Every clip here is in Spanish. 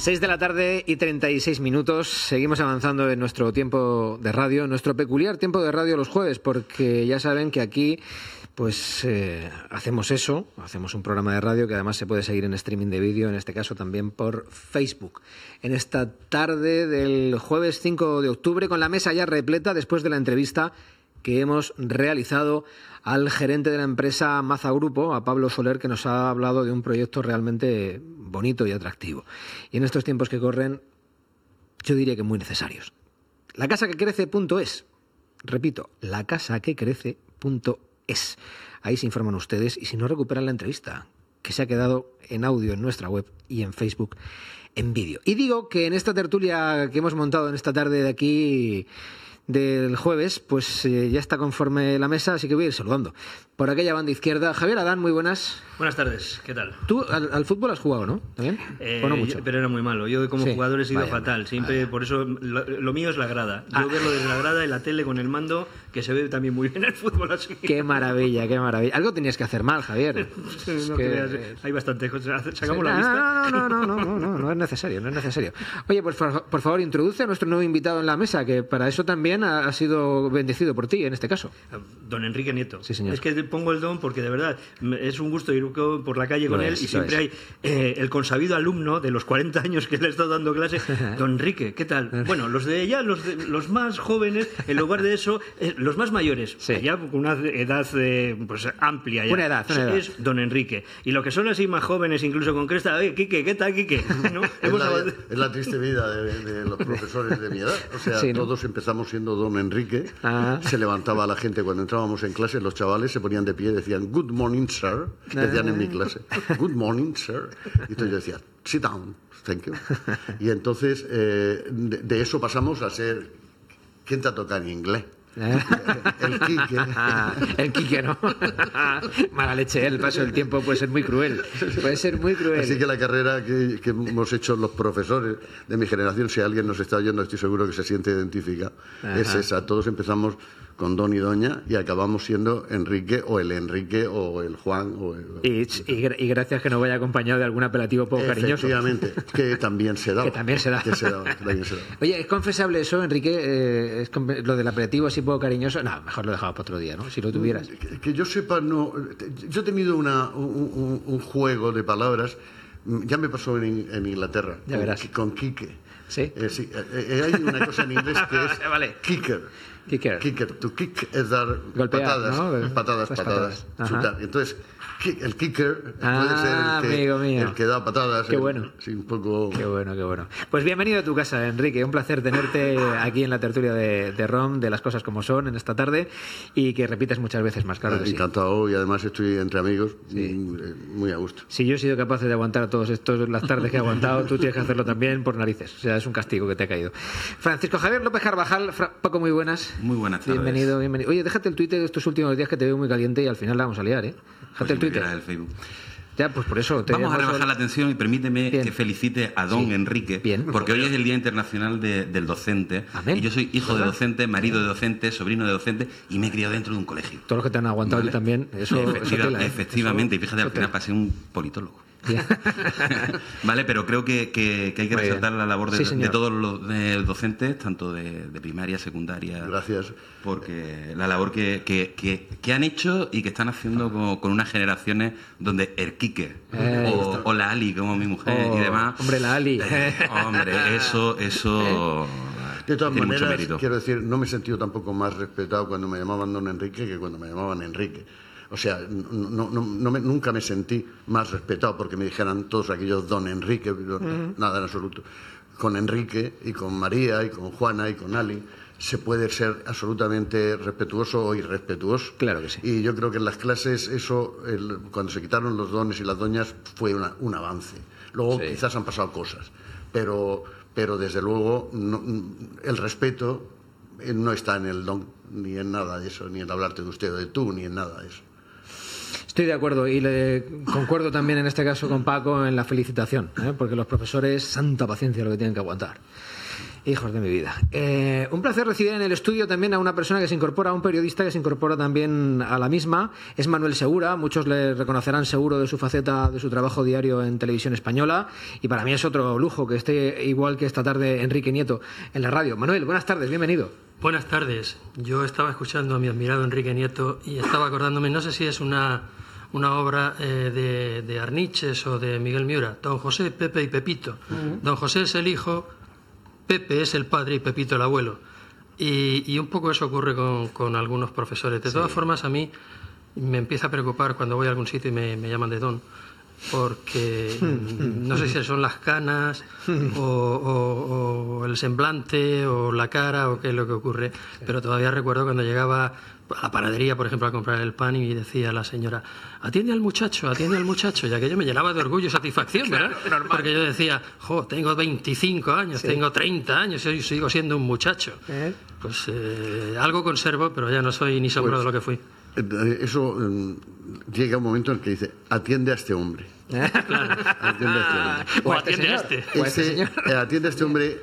6 de la tarde y 36 minutos. Seguimos avanzando en nuestro tiempo de radio, nuestro peculiar tiempo de radio los jueves, porque ya saben que aquí pues eh, hacemos eso, hacemos un programa de radio que además se puede seguir en streaming de vídeo, en este caso también por Facebook. En esta tarde del jueves 5 de octubre, con la mesa ya repleta después de la entrevista que hemos realizado al gerente de la empresa Maza Grupo, a Pablo Soler, que nos ha hablado de un proyecto realmente bonito y atractivo. Y en estos tiempos que corren, yo diría que muy necesarios. La casa que crece.es. Repito, la casa que crece.es. Ahí se informan ustedes y si no recuperan la entrevista, que se ha quedado en audio en nuestra web y en Facebook en vídeo. Y digo que en esta tertulia que hemos montado en esta tarde de aquí del jueves, pues eh, ya está conforme la mesa, así que voy a ir saludando. Por aquella banda izquierda, Javier Adán, muy buenas. Buenas tardes, ¿qué tal? Tú al, fútbol has jugado, ¿no? ¿También? Eh, mucho? pero era muy malo. Yo como jugador he sido fatal. Siempre, por eso, lo, mío es la grada. Yo ah. verlo desde la grada en la tele con el mando, que se ve también muy bien el fútbol así. Qué maravilla, qué maravilla. Algo tenías que hacer mal, Javier. hay bastante Sacamos la lista. No, no, no, no, no, no, no, es necesario, no es necesario. Oye, pues por favor, introduce a nuestro nuevo invitado en la mesa, que para eso también ha, sido bendecido por ti, en este caso. Don Enrique Nieto. Sí, señor. Es que pongo el don porque de verdad es un gusto ir por la calle con él y siempre hay eh, el consabido alumno de los 40 años que le ha estado dando clase, don Enrique, ¿qué tal? Bueno, los de ella, los, los más jóvenes, en lugar de eso, eh, los más mayores, ya con una edad eh, pues amplia ya. Una edad, Es don Enrique. Y lo que son así más jóvenes, incluso con cresta, oye, Quique, ¿qué tal, Quique? es, la, triste vida de, los profesores de mi edad. O sea, todos empezamos siendo don Enrique. Ah. Se levantaba la gente cuando entrábamos en clase, los chavales se ponían de pie y decían, good morning, sir, decían en mi clase. Good morning, sir. Y entonces yo decía, sit down, thank you. Y entonces eh, de, eso pasamos a ser, ¿quién te toca en inglés? El Quique. el Quique, ¿no? Mala leche, el paso del tiempo puede ser muy cruel. Puede ser muy cruel. Así que la carrera que, que hemos hecho los profesores de mi generación, si alguien nos está oyendo, estoy seguro que se siente identificado, es esa. Todos empezamos con Don y Doña y acabamos siendo Enrique o el Enrique o el Juan. O y, y, gracias que nos vaya acompañado de algún apelativo poco cariñoso. Efectivamente, que también se da. que también se da. Oye, ¿es confesable eso, Enrique? Eh, ¿es lo del apelativo así poco cariñoso? No, mejor lo dejaba para otro día, ¿no? Si lo tuvieras. Que, yo sepa, no. Yo he tenido una, un, juego de palabras. Ya me pasó en, Inglaterra. Ya con, verás. Con Quique. Sí. Eh, sí eh, hay una cosa en inglés que es vale. kicker. Kicker. Kicker. To kick es dar patadas, patadas, patadas, patadas. Entonces, el kicker ah, puede ser el que, el que da patadas. Qué bueno. Sí, un poco... Qué bueno, qué bueno. Pues bienvenido a tu casa, Enrique. Un placer tenerte aquí en la tertulia de, de ROM, de las cosas como son, en esta tarde, y que repites muchas veces más, claro. Encantado, y además estoy entre amigos, muy a gusto. Si yo he sido capaz de aguantar todos estos las tardes que he aguantado, tú tienes que hacerlo también por narices. O sea, es un castigo que te ha caído. Francisco Javier López Carvajal, Paco, muy buenas. Muy buenas tardes. Bienvenido, bienvenido. Oye, déjate el Twitter de estos últimos días que te veo muy caliente y al final la vamos a liar, ¿eh? Déjate el Twitter. El Facebook. Ya, pues por eso. Vamos a rebajar la atención y permíteme que felicite a don Enrique, Bien. porque hoy es el Día Internacional del Docente. Y yo soy hijo de docente, marido de docente, sobrino de docente y me he criado dentro de un colegio. Todos los que te han aguantado también. Eso, ¿eh? Efectivamente, y fíjate, al final pasé un politólogo. vale, pero creo que, que, hay que resaltar la labor de, todos los docentes, tanto de, primaria, secundaria. Gracias. Porque la labor que, que, han hecho y que están haciendo con, unas generaciones donde el Quique eh, o, la Ali, como mi mujer y oh, demás. Hombre, la Ali. Eh, hombre, eso, eso. De todas maneras, quiero decir, no me he sentido tampoco más respetado cuando me llamaban don Enrique que cuando me llamaban Enrique. O sea, no, no, nunca me sentí más respetado porque me dijeran todos aquellos don Enrique, nada en absoluto. Con Enrique y con María y con Juana y con Ali se puede ser absolutamente respetuoso o irrespetuoso. Claro que sí. Y yo creo que en las clases eso, cuando se quitaron los dones y las doñas, fue un avance. Luego quizás han pasado cosas, pero, pero desde luego el respeto eh, no está en el don, ni en nada de eso, ni en hablarte de usted o de tú, ni en nada de eso. Estoy de acuerdo y le concuerdo también en este caso con Paco en la felicitación, ¿eh? porque los profesores, santa paciencia lo que tienen que aguantar. Hijos de mi vida. Eh, un placer recibir en el estudio también a una persona que se incorpora, a un periodista que se incorpora también a la misma. Es Manuel Segura. Muchos le reconocerán seguro de su faceta, de su trabajo diario en televisión española. Y para mí es otro lujo que esté igual que esta tarde Enrique Nieto en la radio. Manuel, buenas tardes, bienvenido. Buenas tardes. Yo estaba escuchando a mi admirado Enrique Nieto y estaba acordándome, no sé si es una, una obra eh, de, de, Arniches o de Miguel Miura, Don José, Pepe y Pepito. Don José es el hijo Pepe es el padre y Pepito el abuelo. Y, un poco eso ocurre con, algunos profesores. De todas formas, a mí me empieza a preocupar cuando voy a algún sitio y me, me llaman de don porque no sé si son las canas o, el semblante o la cara o qué es lo que ocurre, pero todavía recuerdo cuando llegaba a la panadería, por ejemplo, a comprar el pan y decía la señora, atiende al muchacho, atiende al muchacho, ya que yo me llenaba de orgullo y satisfacción, ¿verdad? Porque yo decía, jo, tengo 25 años, tengo 30 años y sigo siendo un muchacho. ¿Eh? Pues eh, algo conservo, pero ya no soy ni seguro pues de lo que fui. Eh, eso mm, llega un momento en el que dice, atiende a este hombre. Atiende a este hombre. O atiende a este. este eh, atiende a este hombre,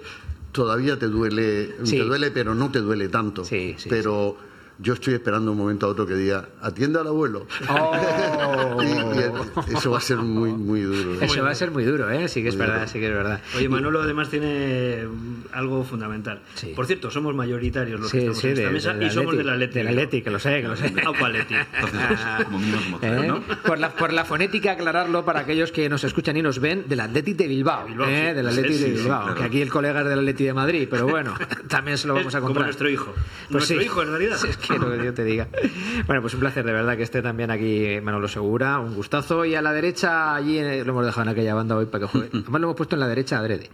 todavía te duele, te duele, pero no te duele tanto. Sí, sí, pero yo estoy esperando un momento a otro que diga, atienda al abuelo. Oh. y, eso va a ser muy, muy duro. ¿eh? Eso va a ser muy duro, ¿eh? Sí que es verdad, sí que es verdad. Oye, Manolo además tiene algo fundamental. Por cierto, somos mayoritarios los que estamos en esta mesa y somos de la Leti. De la Leti, que lo sé, que lo sé. Agua Leti. como mínimo ¿Eh? por, la, por la fonética, aclararlo para aquellos que nos escuchan y nos ven, de la Atleti de Bilbao. ¿eh? De la Atleti de Bilbao. Que aquí el colega es de la Atleti de Madrid, pero bueno, también se lo vamos a comprar. Como nuestro hijo. Pues nuestro hijo, en realidad lo que yo te diga. Bueno, pues un placer de verdad que esté también aquí Manolo Segura, un gustazo. Y a la derecha, allí eh, lo hemos dejado en aquella banda hoy para que juegue. Además lo hemos puesto en la derecha adrede.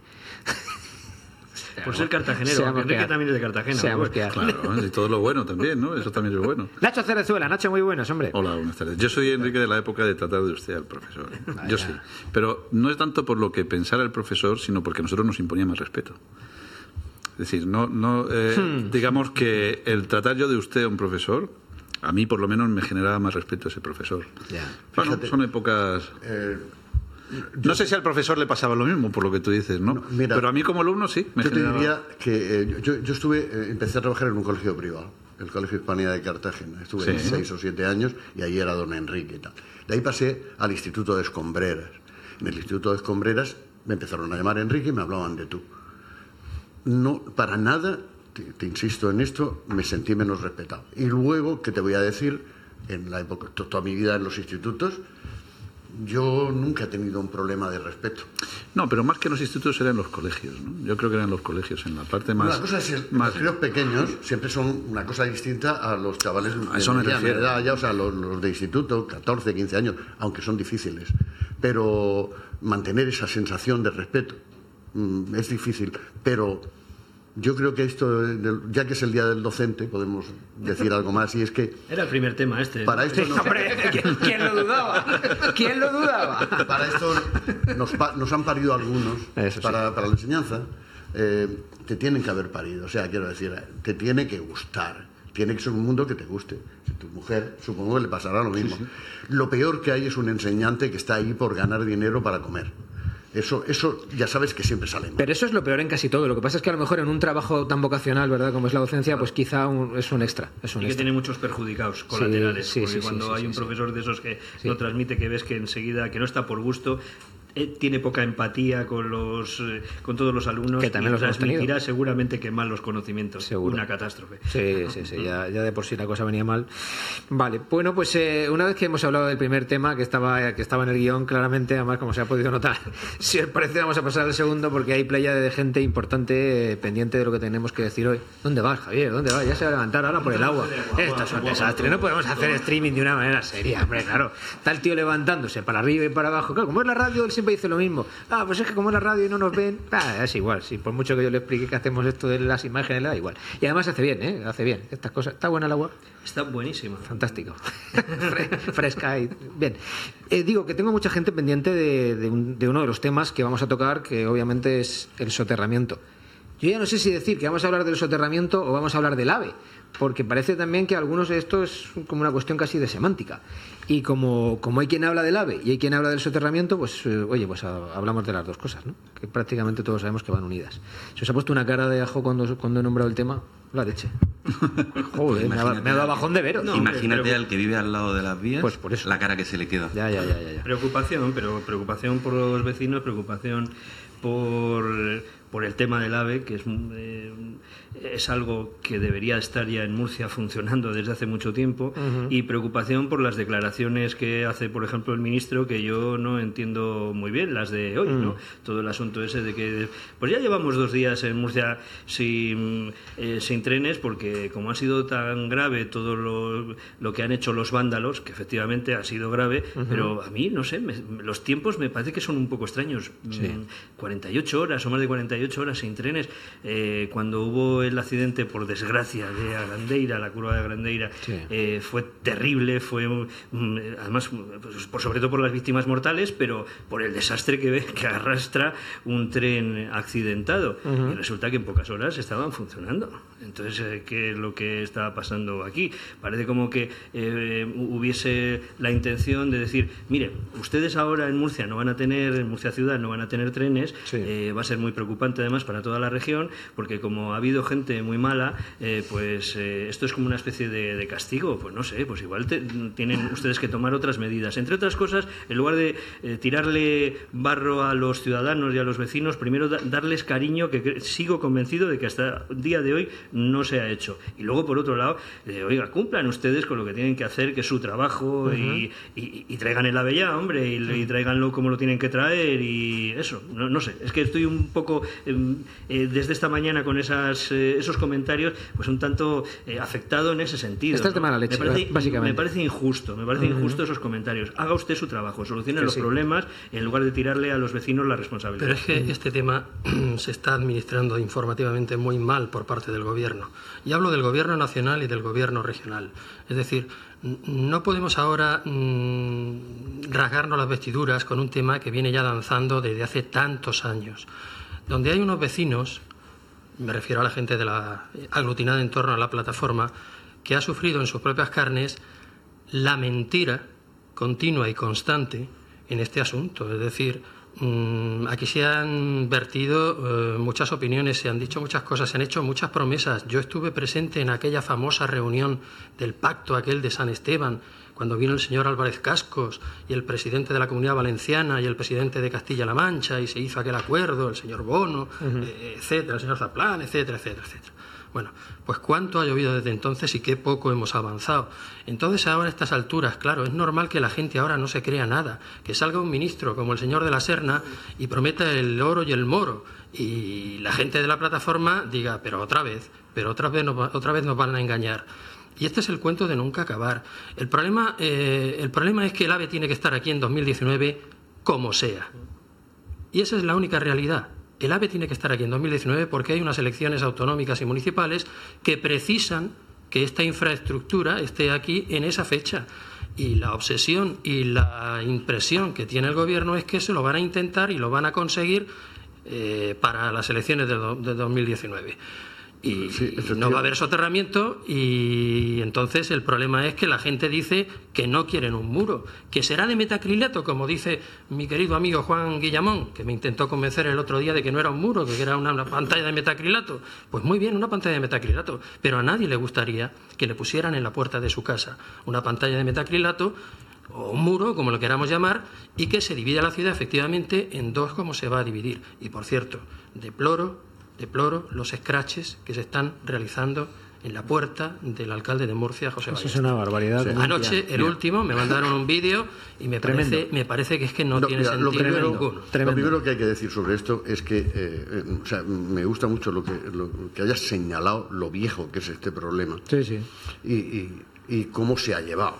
Por ser cartagenero, Enrique también es de Cartagena. Pues. Claro, y todo lo bueno también, ¿no? Eso también es bueno. Nacho Cerezuela, Nacho, muy buenos, hombre. Hola, buenas tardes. Yo soy Enrique de la época de tratar de usted al profesor. Yo sí. Pero no es tanto por lo que pensara el profesor, sino porque nosotros nos imponía más respeto. Es decir, no, no eh, hmm. digamos que el tratar yo de usted a un profesor, a mí por lo menos me generaba más respeto ese profesor. Bueno, son épocas... Eh, no sé si al profesor le pasaba lo mismo, por lo que tú dices, ¿no? Pero a mí como alumno sí. Me yo te diría que eh, yo, yo, estuve, empecé a trabajar en un colegio privado, el Colegio Hispanía de Cartagena. Estuve seis o siete años y ahí era don Enrique y tal. De ahí pasé al Instituto de Escombreras. En el Instituto de Escombreras me empezaron a llamar Enrique y me hablaban de tú no, para nada, te, insisto en esto, me sentí menos respetado. Y luego, ¿qué te voy a decir? En la época, toda mi vida en los institutos, yo nunca he tenido un problema de respeto. No, pero más que en los institutos eran los colegios, ¿no? Yo creo que eran los colegios, en la parte más... Una cosa es, más... los pequeños siempre son una cosa distinta a los chavales a eso de edad, ya, o sea, los, los, de instituto, 14, 15 años, aunque son difíciles. Pero mantener esa sensación de respeto es difícil, pero yo creo que esto, ya que es el día del docente, podemos decir algo más, y es que... Era el primer tema este. Para esto ¿quién, lo dudaba? ¿Quién lo dudaba? Para esto nos, han parido algunos, para, la enseñanza, eh, te tienen que haber parido, o sea, quiero decir, te tiene que gustar, tiene que ser un mundo que te guste. Si tu mujer, supongo que le pasará lo mismo. Lo peor que hay es un enseñante que está ahí por ganar dinero para comer. Eso, eso ya sabes que siempre sale Pero eso es lo peor en casi todo. Lo que pasa es que a lo mejor en un trabajo tan vocacional, ¿verdad? Como es la docencia, pues quizá es un extra. Es un y que tiene muchos perjudicados colaterales. porque cuando hay un profesor de esos que no transmite, que ves que enseguida, que no está por gusto, eh, tiene poca empatía con los eh, con todos los alumnos que también y transmitirá seguramente que mal los conocimientos. Seguro. una catástrofe. Sí sí sí ya, de por sí la cosa venía mal. Vale bueno pues eh, una vez que hemos hablado del primer tema que estaba que estaba en el guion claramente además como se ha podido notar si os parece vamos a pasar al segundo porque hay playa de gente importante pendiente de lo que tenemos que decir hoy. ¿dónde vas Javier? ¿dónde vas? ya se va a levantar ahora por el agua. Esto es un desastre no podemos hacer streaming de una manera seria hombre claro. Está el tío levantándose para arriba y para abajo. Claro como es la radio siempre dice lo mismo. Ah, pues es que como es la radio y no nos ven, ah, es igual. Sí, por mucho que yo le explique que hacemos esto de las imágenes, le da igual. Y además hace bien, ¿eh? Hace bien. Estas cosas. ¿Está buena el agua? Está buenísima. Fantástico. Fresca y bien. Eh, digo que tengo mucha gente pendiente de, de, uno de los temas que vamos a tocar, que obviamente es el soterramiento. Yo ya no sé si decir que vamos a hablar del soterramiento o vamos a hablar del AVE, porque parece también que algunos de esto es como una cuestión casi de semántica. Y como, como hay quien habla del AVE y hay quien habla del soterramiento, pues eh, oye, pues hablamos de las dos cosas, ¿no? Que prácticamente todos sabemos que van unidas. Se os ha puesto una cara de ajo cuando, cuando he nombrado el tema, la leche. Joder, me, ha, dado bajón de veros. imagínate al que vive al lado de las vías, pues por eso. la cara que se le queda. Ya, ya, ya, ya, ya. Preocupación, pero preocupación por los vecinos, preocupación por por el tema del AVE, que es, eh, es algo que debería estar ya en Murcia funcionando desde hace mucho tiempo, y preocupación por las declaraciones que hace, por ejemplo, el ministro, que yo no entiendo muy bien, las de hoy, ¿no? Mm. Todo el asunto ese de que, pues ya llevamos dos días en Murcia sin, eh, sin trenes, porque como ha sido tan grave todo lo, lo, que han hecho los vándalos, que efectivamente ha sido grave, pero a mí, no sé, los tiempos me parece que son un poco extraños. 48 mm, horas o más de 48 horas sin trenes. Eh, cuando hubo el accidente, por desgracia, de Agrandeira, la curva de Agrandeira, eh, fue terrible, fue además, pues, por, sobre todo por las víctimas mortales, pero por el desastre que, que arrastra un tren accidentado. Y resulta que en pocas horas estaban funcionando. Entonces, eh, ¿qué es lo que estaba pasando aquí? Parece como que hubiese la intención de decir, mire, ustedes ahora en Murcia no van a tener, en Murcia ciudad no van a tener trenes, va a ser muy preocupante además para toda la región, porque como ha habido gente muy mala, eh, pues eh, esto es como una especie de, castigo. Pues no sé, pues igual tienen ustedes que tomar otras medidas. Entre otras cosas, en lugar de eh, tirarle barro a los ciudadanos y a los vecinos, primero darles cariño, que sigo convencido de que hasta el día de hoy no se ha hecho. Y luego, por otro lado, oiga, cumplan ustedes con lo que tienen que hacer, que es su trabajo, y, traigan el ave ya, hombre, y, y, tráiganlo como lo tienen que traer, y eso, no, no sé, es que estoy un poco eh, desde esta mañana con esas, eh, esos comentarios, pues un tanto eh, afectado en ese sentido. Estás de mala leche, me parece, básicamente. Me parece injusto, me parece injusto esos comentarios. Haga usted su trabajo, solucione los problemas en lugar de tirarle a los vecinos la responsabilidad. Pero es que este tema se está administrando informativamente muy mal por parte del gobierno. Y hablo del gobierno nacional y del gobierno regional. Es decir, no podemos ahora mm, rasgarnos las vestiduras con un tema que viene ya danzando desde hace tantos años donde hay unos vecinos, me refiero a la gente de la aglutinada en torno a la plataforma, que ha sufrido en sus propias carnes la mentira continua y constante en este asunto. Es decir, mm, aquí se han vertido eh, muchas opiniones, se han dicho muchas cosas, se han hecho muchas promesas. Yo estuve presente en aquella famosa reunión del pacto aquel de San Esteban, cuando vino el señor Álvarez Cascos y el presidente de la Comunidad Valenciana y el presidente de Castilla-La Mancha y se hizo aquel acuerdo, el señor Bono, eh, etcétera, el señor Zaplán, etcétera, etcétera, etcétera. Bueno, pues cuánto ha llovido desde entonces y qué poco hemos avanzado. Entonces ahora a estas alturas, claro, es normal que la gente ahora no se crea nada, que salga un ministro como el señor de la Serna y prometa el oro y el moro y la gente de la plataforma diga, pero otra vez, pero otra vez otra vez nos van a engañar. Y este es el cuento de nunca acabar. El problema, eh, el problema es que el AVE tiene que estar aquí en 2019 como sea. Y esa es la única realidad. El AVE tiene que estar aquí en 2019 porque hay unas elecciones autonómicas y municipales que precisan que esta infraestructura esté aquí en esa fecha. Y la obsesión y la impresión que tiene el Gobierno es que se lo van a intentar y lo van a conseguir eh, para las elecciones de, de 2019 y no va a haber soterramiento y entonces el problema es que la gente dice que no quieren un muro, que será de metacrilato, como dice mi querido amigo Juan Guillamón, que me intentó convencer el otro día de que no era un muro, que era una, pantalla de metacrilato. Pues muy bien, una pantalla de metacrilato, pero a nadie le gustaría que le pusieran en la puerta de su casa una pantalla de metacrilato o un muro, como lo queramos llamar, y que se divida la ciudad efectivamente en dos como se va a dividir. Y por cierto, deploro deploro los escraches que se están realizando en la puerta del alcalde de Murcia, José Eso es una barbaridad. Anoche, el último, me mandaron un vídeo y me parece, me parece que es que no, tiene sentido lo primero, ninguno. Lo primero que hay que decir sobre esto es que, eh, eh, o sea, me gusta mucho lo que, que hayas señalado lo viejo que es este problema. Sí, sí. Y, y, cómo se ha llevado.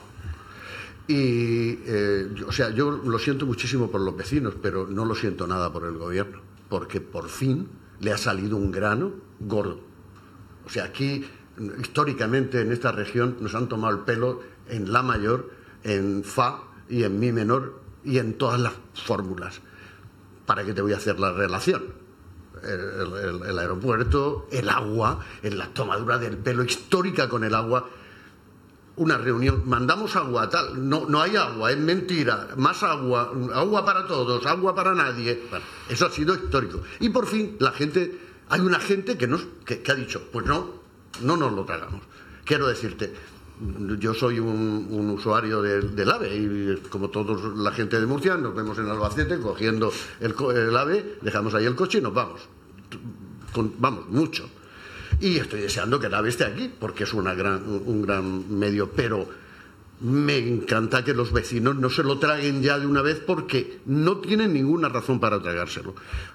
Y, eh, o sea, yo lo siento muchísimo por los vecinos, pero no lo siento nada por el gobierno, porque por fin le ha salido un grano gordo. O sea, aquí históricamente en esta región nos han tomado el pelo en La mayor, en Fa y en Mi menor y en todas las fórmulas. ¿Para qué te voy a hacer la relación? el, aeropuerto, el agua, en la tomadura del pelo histórica con el agua. Una reunión, mandamos agua, tal, no, no hay agua, es mentira, más agua, agua para todos, agua para nadie. eso ha sido histórico. Y por fin, la gente, hay una gente que, nos, que, que ha dicho, pues no, no nos lo tragamos. Quiero decirte, yo soy un, usuario del, AVE y como toda la gente de Murcia nos vemos en Albacete cogiendo el, AVE, dejamos ahí el coche y nos vamos. vamos, mucho. Y estoy deseando que el AVE esté aquí porque es una gran, un gran medio, pero me encanta que los vecinos no se lo traguen ya de una vez porque no tienen ninguna razón para tragárselo.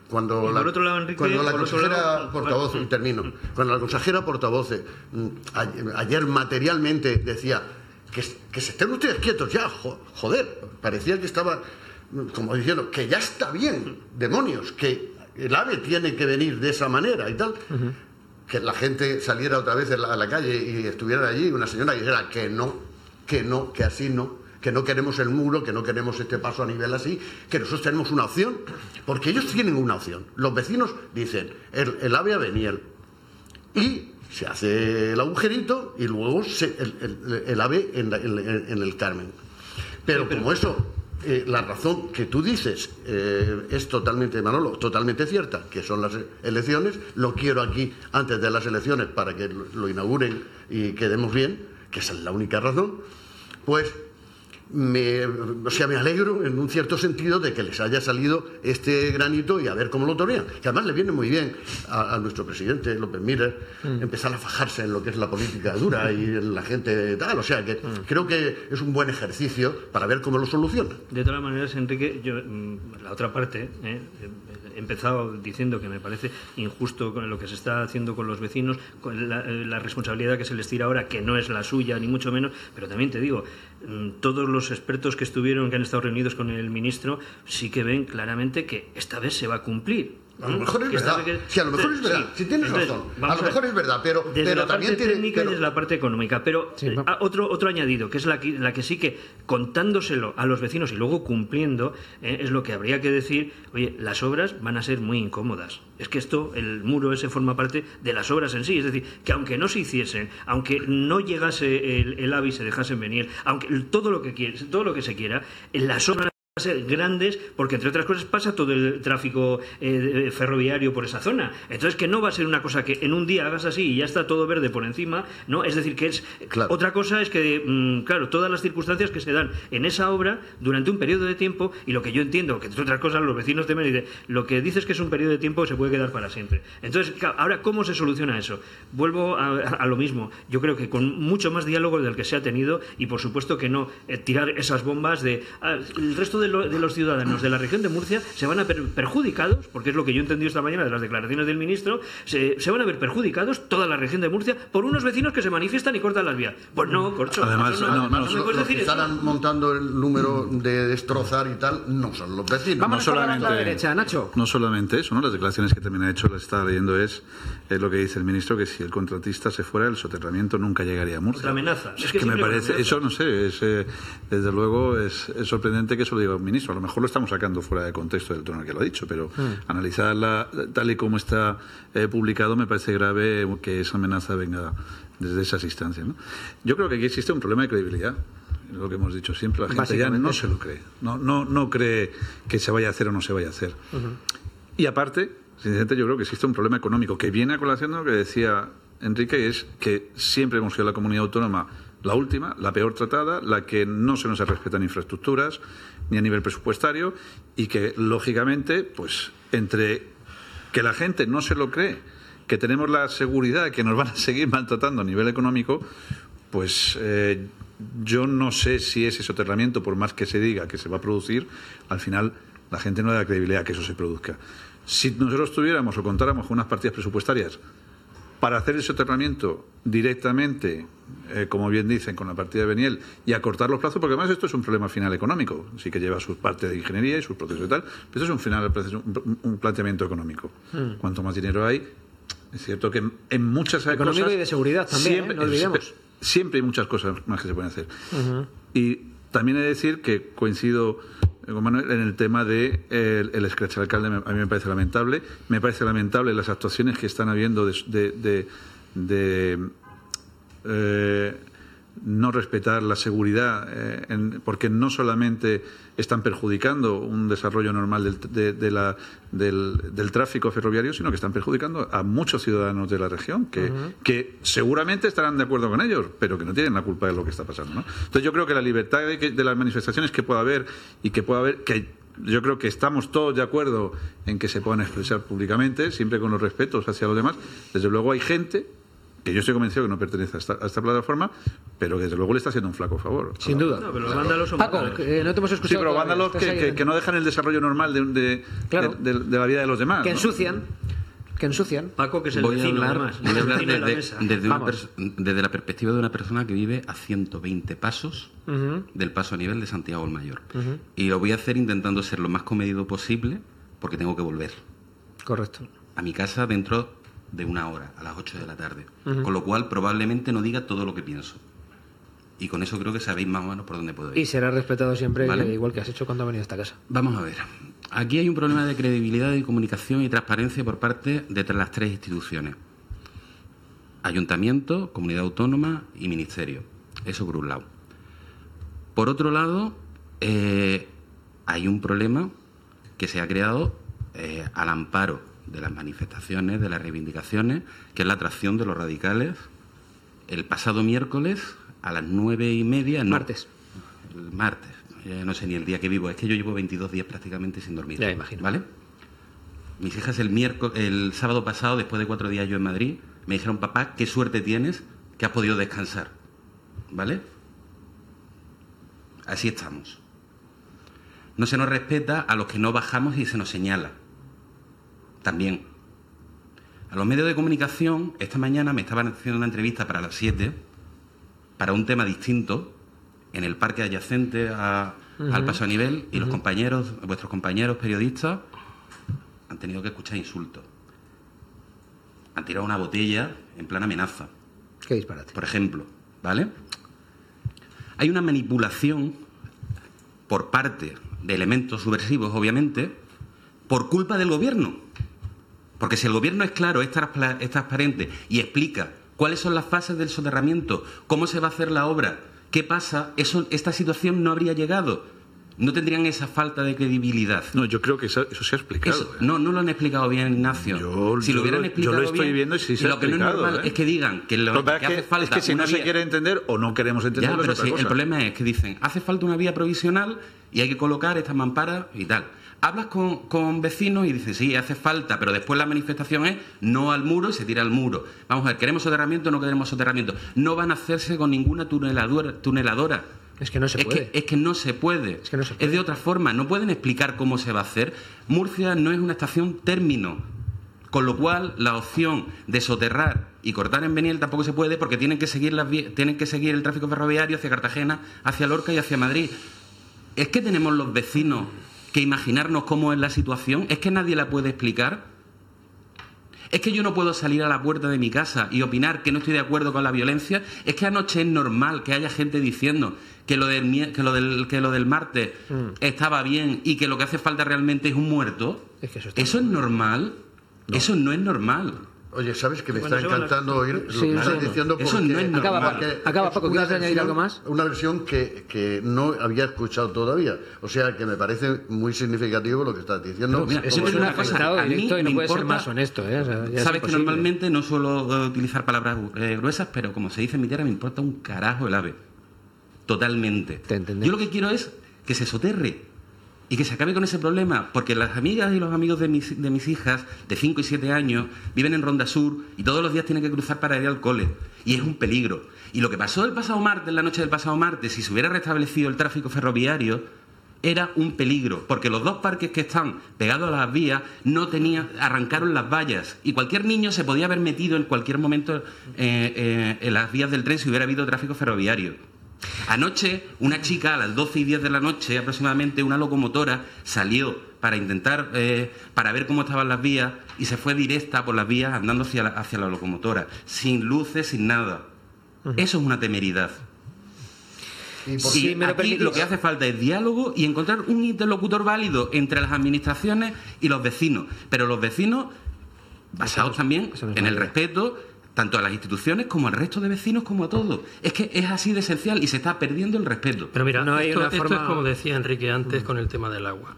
Cuando la, cuando la consejera portavoz, termino, cuando la consejera portavoz eh, ayer materialmente decía que, que se estén ustedes quietos ya, joder, parecía que estaba mm, como diciendo que ya está bien, demonios, que el ave tiene que venir de esa manera y tal. Que la gente saliera otra vez a la, calle y estuviera allí, una señora y dijera que no, que no, que así no, que no queremos el muro, que no queremos este paso a nivel así, que nosotros tenemos una opción, porque ellos tienen una opción. Los vecinos dicen, el, ave a Beniel, y se hace el agujerito y luego el, ave en, el Carmen. Pero, como eso, eh, la razón que tú dices eh, es totalmente, Manolo, totalmente cierta, que son las elecciones, lo quiero aquí antes de las elecciones para que lo inauguren y quedemos bien, que esa es la única razón, pues me, o sea, me alegro en un cierto sentido de que les haya salido este granito y a ver cómo lo torean. Que además le viene muy bien a, nuestro presidente López Miller mm. empezar a fajarse en lo que es la política dura y en la gente tal. O sea, que mm. creo que es un buen ejercicio para ver cómo lo soluciona. De todas maneras, Enrique, yo, mm, la otra parte, ¿eh? he empezado diciendo que me parece injusto con lo que se está haciendo con los vecinos, con la, la responsabilidad que se les tira ahora, que no es la suya, ni mucho menos, pero también te digo, todos los los expertos que estuvieron, que han estado reunidos con el ministro, sí que ven claramente que esta vez se va a cumplir. A lo mejor es verdad. Sí, a lo mejor es verdad. Sí, tienes razón. A lo mejor es verdad, pero, desde la parte técnica y desde la parte económica. Pero eh, otro, otro añadido, que es la que, la que sí que contándoselo a los vecinos y luego cumpliendo, eh, es lo que habría que decir, oye, las obras van a ser muy incómodas. Es que esto, el muro ese forma parte de las obras en sí. Es decir, que aunque no se hiciesen, aunque no llegase el, el AVI y se dejasen venir, aunque todo lo que, todo lo que se quiera, las obras ser grandes porque entre otras cosas pasa todo el tráfico eh, ferroviario por esa zona. Entonces que no va a ser una cosa que en un día hagas así y ya está todo verde por encima no es decir que es otra cosa es que mm, claro todas las circunstancias que se dan en esa obra durante un periodo de tiempo y lo que yo entiendo que entre otras cosas los vecinos temen y lo que dices que es un periodo de tiempo se puede quedar para siempre entonces ahora cómo se soluciona eso vuelvo a, lo mismo. Yo creo que con mucho más diálogo del que se ha tenido y por supuesto que no eh, tirar esas bombas de ah, el resto de de los ciudadanos de la región de Murcia se van a ver perjudicados, porque es lo que yo he entendido esta mañana de las declaraciones del ministro, se, van a ver perjudicados toda la región de Murcia por unos vecinos que se manifiestan y cortan las vías. Pues no, corcho. Además, no, no, no, los que están montando el número de destrozar y tal no son los vecinos. Vamos no solamente, a la derecha, Nacho. No solamente eso, ¿no? Las declaraciones que también ha hecho, las estaba leyendo, es, es lo que dice el ministro, que si el contratista se fuera, el soterramiento nunca llegaría a Murcia. Otra amenaza. Es, que, me parece, eso no sé, es, eh, desde luego es, es sorprendente que eso lo diga un ministro a lo mejor lo estamos sacando fuera de contexto del tono que lo ha dicho, pero mm. analizarla tal y como está eh, publicado me parece grave que esa amenaza venga desde esas instancias. Yo creo que aquí existe un problema de credibilidad lo que hemos dicho siempre, la gente ya no se lo cree, no, no, no cree que se vaya a hacer o no se vaya a hacer. Y aparte, sinceramente yo creo que existe un problema económico que viene a colación de lo que decía Enrique, es que siempre hemos sido la comunidad autónoma la última, la peor tratada, la que no se nos respetan infraestructuras ni a nivel presupuestario y que, lógicamente, pues entre que la gente no se lo cree, que tenemos la seguridad de que nos van a seguir maltratando a nivel económico, pues eh, yo no sé si ese soterramiento, por más que se diga que se va a producir, al final la gente no da credibilidad a que eso se produzca. Si nosotros tuviéramos o contáramos con unas partidas presupuestarias para hacer el soterramiento directamente, eh, como bien dicen, con la partida de Beniel y acortar los plazos, porque además esto es un problema final económico, sí que lleva su parte de ingeniería y sus procesos y tal, pero esto es un final un, planteamiento económico. Hmm. Cuanto más dinero hay, es cierto que en muchas Económico y de seguridad también, siempre, ¿eh? no olvidemos. Siempre hay muchas cosas más que se pueden hacer. Y también he de decir que coincido en el tema de el, el alcalde a mí me parece lamentable. Me parece lamentable las actuaciones que están habiendo de, eh, no respetar la seguridad, eh, porque no solamente están perjudicando un desarrollo normal del, de, la, del, tráfico ferroviario, sino que están perjudicando a muchos ciudadanos de la región, que, que seguramente estarán de acuerdo con ellos, pero que no tienen la culpa de lo que está pasando. ¿no? Entonces yo creo que la libertad de, de las manifestaciones que pueda haber y que pueda haber, que yo creo que estamos todos de acuerdo en que se puedan expresar públicamente, siempre con los respetos hacia los demás. Desde luego hay gente que yo estoy convencido que no pertenece a esta, plataforma, pero que desde luego le está haciendo un flaco favor. Sin duda. No, pero los vándalos son Paco, eh, no te hemos escuchado. Sí, pero vándalos que, no dejan el desarrollo normal de, de, de, la vida de los demás. Que ensucian. Que ensucian. Paco, que es el voy vecino, a hablar, voy a hablar desde, desde, la perspectiva de una persona que vive a 120 pasos del paso a nivel de Santiago el Mayor. Y lo voy a hacer intentando ser lo más comedido posible porque tengo que volver. Correcto. A mi casa dentro de una hora, a las 8 de la tarde. Con lo cual probablemente no diga todo lo que pienso. Y con eso creo que sabéis más o menos por dónde puedo ir. Y será respetado siempre, igual que has hecho cuando has venido a esta casa. Vamos a ver. Aquí hay un problema de credibilidad, de comunicación y transparencia por parte de las tres instituciones. Ayuntamiento, comunidad autónoma y ministerio. Eso por un lado. Por otro lado, eh, hay un problema que se ha creado eh, al amparo de las manifestaciones, de las reivindicaciones, que es la atracción de los radicales el pasado miércoles a las nueve y media. martes. El martes. no sé ni el día que vivo. Es que yo llevo 22 días prácticamente sin dormir. Ya imagino. ¿Vale? Mis hijas el miércoles, el sábado pasado, después de cuatro días yo en Madrid, me dijeron, papá, qué suerte tienes que has podido descansar. ¿Vale? Así estamos. No se nos respeta a los que no bajamos y se nos señala también. A los medios de comunicación, esta mañana me estaban haciendo una entrevista para las 7, para un tema distinto, en el parque adyacente al paso a nivel, y los compañeros, vuestros compañeros periodistas, han tenido que escuchar insultos. Han tirado una botella en plan amenaza. Qué disparate. Por ejemplo, ¿vale? Hay una manipulación por parte de elementos subversivos, obviamente, por culpa del gobierno. Porque si el gobierno es claro, es transparente y explica cuáles son las fases del soterramiento, cómo se va a hacer la obra, qué pasa, eso, esta situación no habría llegado. No tendrían esa falta de credibilidad. No, yo creo que eso, se ha explicado. ¿eh? No, no lo han explicado bien, Ignacio. si lo hubieran explicado yo lo estoy viendo y sí se lo que no es normal ¿eh? es que digan que lo, que, hace falta. Es que si no se quiere entender o no queremos entender. pero sí, el problema es que dicen hace falta una vía provisional y hay que colocar estas mamparas y tal. Hablas con, vecinos y dices, sí, hace falta, pero después la manifestación es no al muro y se tira al muro. Vamos a ver, ¿queremos soterramiento o no queremos soterramiento? No van a hacerse con ninguna tuneladora. tuneladora. Es que no se puede. es que no se puede. Es, que no se puede. es de otra forma. No pueden explicar cómo se va a hacer. Murcia no es una estación término. Con lo cual, la opción de soterrar y cortar en Beniel tampoco se puede porque tienen que seguir, las, tienen que seguir el tráfico ferroviario hacia Cartagena, hacia Lorca y hacia Madrid. Es que tenemos los vecinos que imaginarnos cómo es la situación? ¿Es que nadie la puede explicar? ¿Es que yo no puedo salir a la puerta de mi casa y opinar que no estoy de acuerdo con la violencia? ¿Es que anoche es normal que haya gente diciendo que lo del, que lo del, que lo del martes mm. estaba bien y que lo que hace falta realmente es un muerto? eso, es normal? Eso no es normal. Oye, ¿sabes que me está encantando oír lo que estás diciendo? Eso no es acaba, acaba, Paco, ¿quieres añadir algo más? Una versión que, que, no había escuchado todavía. O sea, que me parece muy significativo lo que estás diciendo. mira, eso es una cosa a mí y no puede ser más honesto. ¿eh? Sabes que normalmente no suelo eh, utilizar palabras eh, gruesas, pero como se dice en mi tierra, me importa un carajo el ave. Totalmente. Yo lo que quiero es que se soterre y que se acabe con ese problema, porque las amigas y los amigos de mis, de mis hijas de 5 y 7 años viven en Ronda Sur y todos los días tienen que cruzar para ir al cole, y es un peligro. Y lo que pasó el pasado martes, la noche del pasado martes, si se hubiera restablecido el tráfico ferroviario, era un peligro, porque los dos parques que están pegados a las vías no tenían, arrancaron las vallas y cualquier niño se podía haber metido en cualquier momento eh, eh, en las vías del tren si hubiera habido tráfico ferroviario. Anoche, una chica a las 12 y 10 de la noche aproximadamente, una locomotora, salió para intentar, eh, para ver cómo estaban las vías y se fue directa por las vías andando hacia la, hacia la locomotora, sin luces, sin nada. Eso es una temeridad. Y, aquí lo que hace falta es diálogo y encontrar un interlocutor válido entre las administraciones y los vecinos. Pero los vecinos, basados también en el respeto, tanto a las instituciones como al resto de vecinos como a todos. Es que es así de esencial y se está perdiendo el respeto. Pero mira, no hay esto, es como decía Enrique antes con el tema del agua.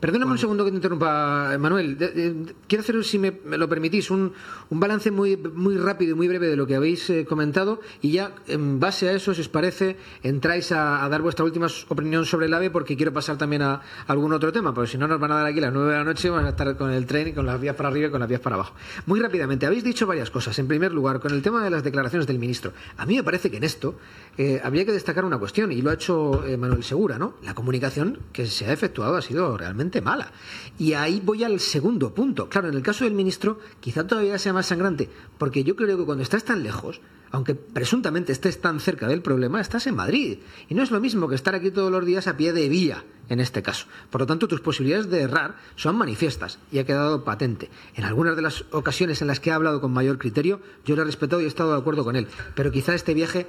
Perdóname un segundo que te interrumpa, Manuel. quiero hacer, si me, lo permitís, un, un, balance muy, muy rápido y muy breve de lo que habéis eh, comentado y ya en base a eso, si os parece, entráis a, dar vuestra última opinión sobre el AVE porque quiero pasar también a, algún otro tema, porque si no nos van a dar aquí las nueve de la noche vamos a estar con el tren y con las vías para arriba y con las vías para abajo. Muy rápidamente, habéis dicho varias cosas. En primer lugar, con el tema de las declaraciones del ministro. A mí me parece que en esto eh, habría que destacar una cuestión y lo ha hecho eh, Manuel Segura, ¿no? La comunicación que se ha efectuado ha sido realmente mala. Y ahí voy al segundo punto. Claro, en el caso del ministro, quizá todavía sea más sangrante, porque yo creo que cuando estás tan lejos, aunque presuntamente estés tan cerca del problema, estás en Madrid. Y no es lo mismo que estar aquí todos los días a pie de vía, en este caso. Por lo tanto, tus posibilidades de errar son manifiestas y ha quedado patente. En algunas de las ocasiones en las que he hablado con mayor criterio, yo lo he respetado y he estado de acuerdo con él. Pero quizá este viaje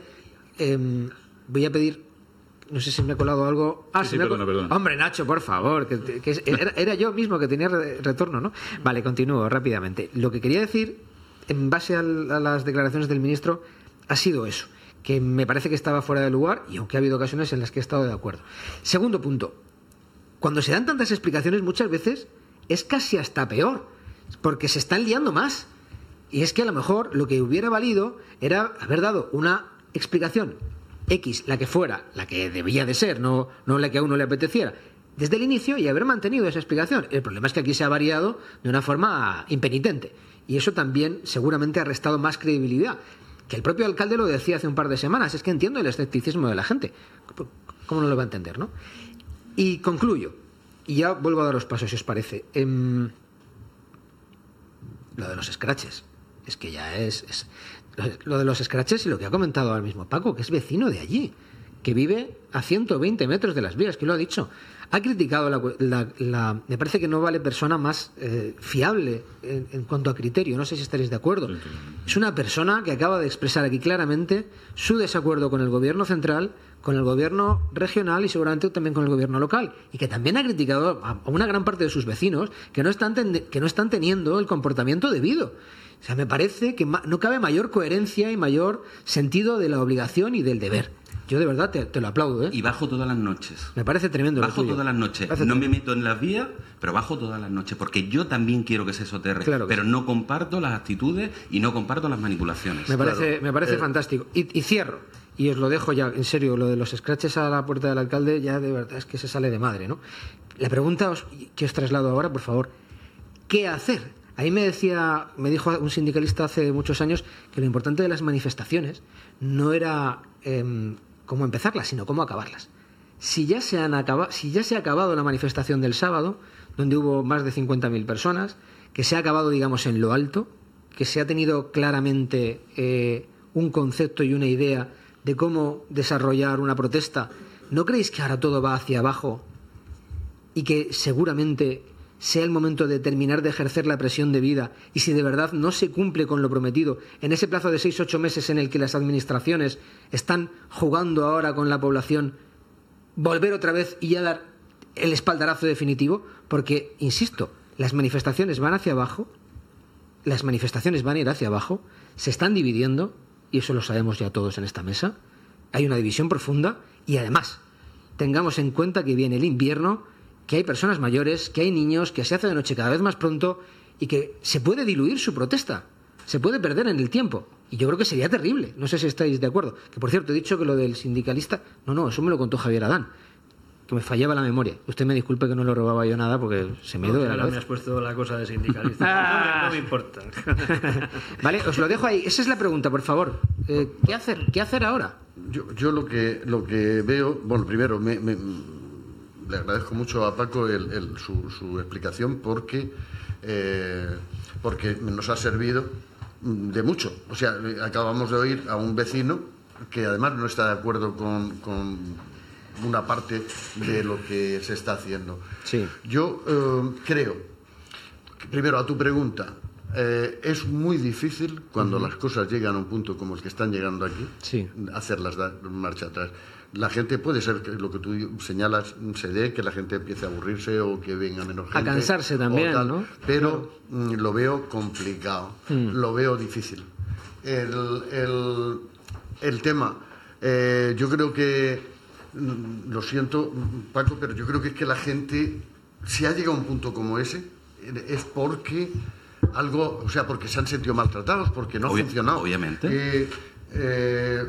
em, voy a pedir no sé si me he colado algo. Ah, sí, Hombre, Nacho, por favor, que, era, yo mismo que tenía retorno, ¿no? Vale, continúo rápidamente. Lo que quería decir, en base a, las declaraciones del ministro, ha sido eso, que me parece que estaba fuera de lugar y aunque ha habido ocasiones en las que he estado de acuerdo. Segundo punto, cuando se dan tantas explicaciones muchas veces es casi hasta peor, porque se están liando más. Y es que a lo mejor lo que hubiera valido era haber dado una explicación X, la que fuera, la que debía de ser, no, no la que a uno le apeteciera, desde el inicio y haber mantenido esa explicación. El problema es que aquí se ha variado de una forma impenitente. Y eso también seguramente ha restado más credibilidad. Que el propio alcalde lo decía hace un par de semanas. Es que entiendo el escepticismo de la gente. ¿Cómo no lo va a entender, no? Y concluyo. Y ya vuelvo a dar los pasos, si os parece. Em, lo de los scratches. Es que ya es lo de los scratches y lo que ha comentado ahora mismo Paco, que es vecino de allí, que vive a 120 metros de las vías, que lo ha dicho. Ha criticado la, me parece que no vale persona más eh, fiable en, cuanto a criterio, no sé si estaréis de acuerdo. Es una persona que acaba de expresar aquí claramente su desacuerdo con el gobierno central, con el gobierno regional y seguramente también con el gobierno local. Y que también ha criticado a una gran parte de sus vecinos que no están, que no están teniendo el comportamiento debido. O sea, me parece que no cabe mayor coherencia y mayor sentido de la obligación y del deber. Yo de verdad te, lo aplaudo, ¿eh? Y bajo todas las noches. Me parece tremendo. Bajo todas las noches. no me meto en las vías, pero bajo todas las noches, porque yo también quiero que se soterre. pero no comparto las actitudes y no comparto las manipulaciones. Me parece, me parece eh, fantástico. Y, y, cierro, y os lo dejo ya, en serio, lo de los scratches a la puerta del alcalde ya de verdad es que se sale de madre, ¿no? La pregunta que os traslado ahora, por favor, ¿qué hacer? Ahí me decía, me dijo un sindicalista hace muchos años que lo importante de las manifestaciones no era em, cómo empezarlas, sino cómo acabarlas. Si ya, se han si ya se ha acabado la manifestación del sábado, donde hubo más de 50.000 personas, que se ha acabado, digamos, en lo alto, que se ha tenido claramente eh, un concepto y una idea de cómo desarrollar una protesta, ¿no creéis que ahora todo va hacia abajo y que seguramente sea el momento de terminar de ejercer la presión de vida y si de verdad no se cumple con lo prometido en ese plazo de seis ocho meses en el que las administraciones están jugando ahora con la población, volver otra vez y ya dar el espaldarazo definitivo, porque, insisto, las manifestaciones van hacia abajo, las manifestaciones van a ir hacia abajo, se están dividiendo, y eso lo sabemos ya todos en esta mesa, hay una división profunda, y además, tengamos en cuenta que viene el invierno, que hay personas mayores, que hay niños, que se hace de noche cada vez más pronto y que se puede diluir su protesta, se puede perder en el tiempo. Y yo creo que sería terrible. No sé si estáis de acuerdo. Que por cierto, he dicho que lo del sindicalista. No, no, eso me lo contó Javier Adán. Que me fallaba la memoria. Usted me disculpe que no lo robaba yo nada porque se me dio Ahora me has puesto la cosa de sindicalista. no, me, importa. vale, os lo dejo ahí. Esa es la pregunta, por favor. Eh, ¿Qué hacer? ¿Qué hacer ahora? Yo, yo lo que lo que veo. Bueno, primero, me le agradezco mucho a Paco su, explicación porque, eh, porque nos ha servido de mucho. O sea, acabamos de oír a un vecino que además no está de acuerdo con, una parte de lo que se está haciendo. Sí. Yo eh, creo, primero a tu pregunta, eh, es muy difícil cuando las cosas llegan a un punto como el que están llegando aquí, hacerlas dar marcha atrás. La gente puede ser que lo que tú señalas se dé, que la gente empiece a aburrirse o que venga menos gente. A cansarse también, ¿no? Pero mm, lo veo complicado, mm. lo veo difícil. El, el, tema, eh, yo creo que, mm, lo siento, Paco, pero yo creo que es que la gente, si ha llegado a un punto como ese, es porque algo, o sea, porque se han sentido maltratados, porque no ha funcionado. Obviamente. Eh, eh,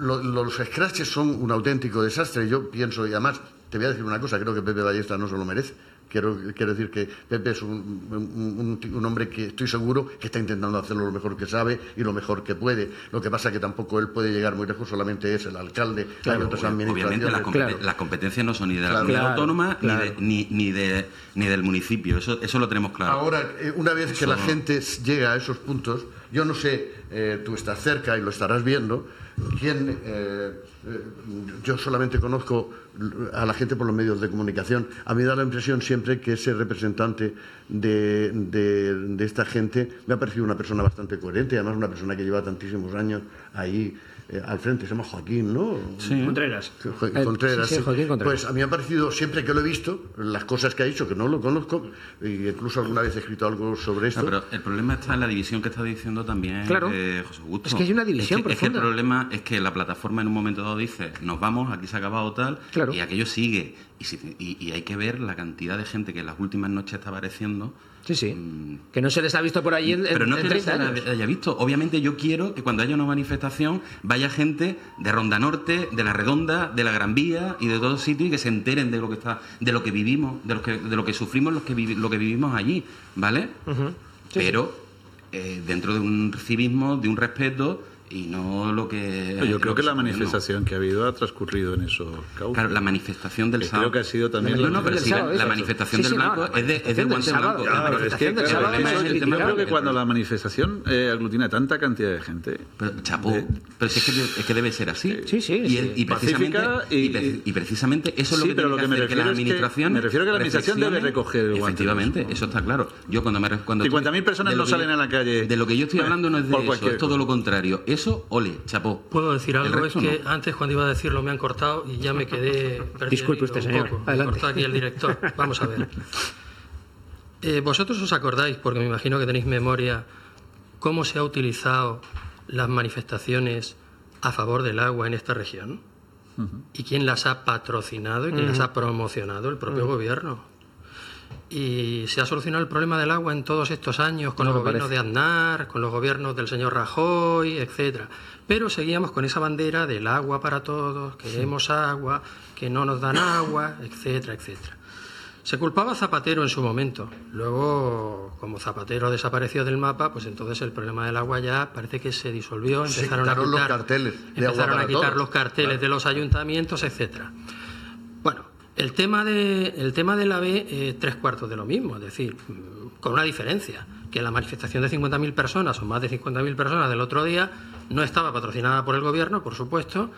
los scratches son un auténtico desastre. Yo pienso, y además, te voy a decir una cosa, creo que Pepe Ballesta no se lo merece. Quiero, quiero decir que Pepe es un, un, hombre que estoy seguro que está intentando hacerlo lo mejor que sabe y lo mejor que puede. Lo que pasa es que tampoco él puede llegar muy lejos, solamente es el alcalde. Claro, obviamente las, competencias no son ni de la comunidad autónoma ni, ni, de, ni, del municipio. Eso, eso lo tenemos claro. Ahora, eh, una vez que la gente llega a esos puntos, yo no sé, eh, tú estás cerca y lo estarás viendo, quién. Eh, yo solamente conozco a la gente por los medios de comunicación. A mí me da la impresión siempre que ese representante de, de, esta gente me ha parecido una persona bastante coherente, además una persona que lleva tantísimos años ahí eh, al frente, se llama Joaquín, ¿no? Sí. Contreras. Contreras, sí, Joaquín Contreras. Pues a mí me ha parecido, siempre que lo he visto, las cosas que ha dicho, que no lo conozco, e incluso alguna vez he escrito algo sobre esto. pero el problema está en la división que está diciendo también claro. Eh, José Augusto. Es que hay una división es que, el problema es que la plataforma en un momento dado dice, nos vamos, aquí se ha acabado tal, y aquello sigue. Y, y, hay que ver la cantidad de gente que en las últimas noches está apareciendo Sí, sí. Mm. Que no se les ha visto por ahí en, Pero no que se haya visto. Obviamente yo quiero que cuando haya una manifestación vaya gente de Ronda Norte, de la Redonda, de la Gran Vía y de todos sitios y que se enteren de lo que está, de lo que vivimos, de lo que, de lo que sufrimos los que lo que vivimos allí, ¿vale? Pero eh, dentro de un civismo, de un respeto y no lo que... Yo creo que la manifestación que ha habido ha transcurrido en eso. Claro, la manifestación del sábado... Creo que ha sido también... No, no, pero la, manifestación del blanco es de, es de guante blanco. es que, yo creo que cuando la manifestación eh, aglutina tanta cantidad de gente... Pero, chapo, pero es, que, es que debe ser así. Sí, sí. Y, precisamente, y, precisamente eso es lo que tiene que, hacer que la administración... Me refiero a que la administración debe recoger el guante. Efectivamente, eso está claro. Yo cuando me... Cuando 50.000 personas no salen a la calle... De lo que yo estoy hablando no es de eso, es todo lo contrario eso, ole, chapó. ¿Puedo decir algo? Es que antes cuando iba a decirlo me han cortado y ya me quedé Disculpe usted, señor. Me cortó aquí el director. Vamos a ver. Eh, ¿Vosotros os acordáis, porque me imagino que tenéis memoria, cómo se ha utilizado las manifestaciones a favor del agua en esta región? ¿Y quién las ha patrocinado y quién las ha promocionado? El propio gobierno y se ha solucionado el problema del agua en todos estos años con los gobiernos de Aznar, con los gobiernos del señor Rajoy, etcétera. Pero seguíamos con esa bandera del agua para todos, queremos agua, que no nos dan agua, etcétera, etcétera. Se culpaba a Zapatero en su momento. Luego, como Zapatero desapareció del mapa, pues entonces el problema del agua ya parece que se disolvió. Empezaron a quitar los carteles, empezaron a quitar los carteles de los ayuntamientos, etcétera. Bueno, el tema de, el tema de la B, eh, tres cuartos de lo mismo, es decir, con una diferencia, que la manifestación de 50.000 personas o más de 50.000 personas del otro día no estaba patrocinada por el gobierno, por supuesto,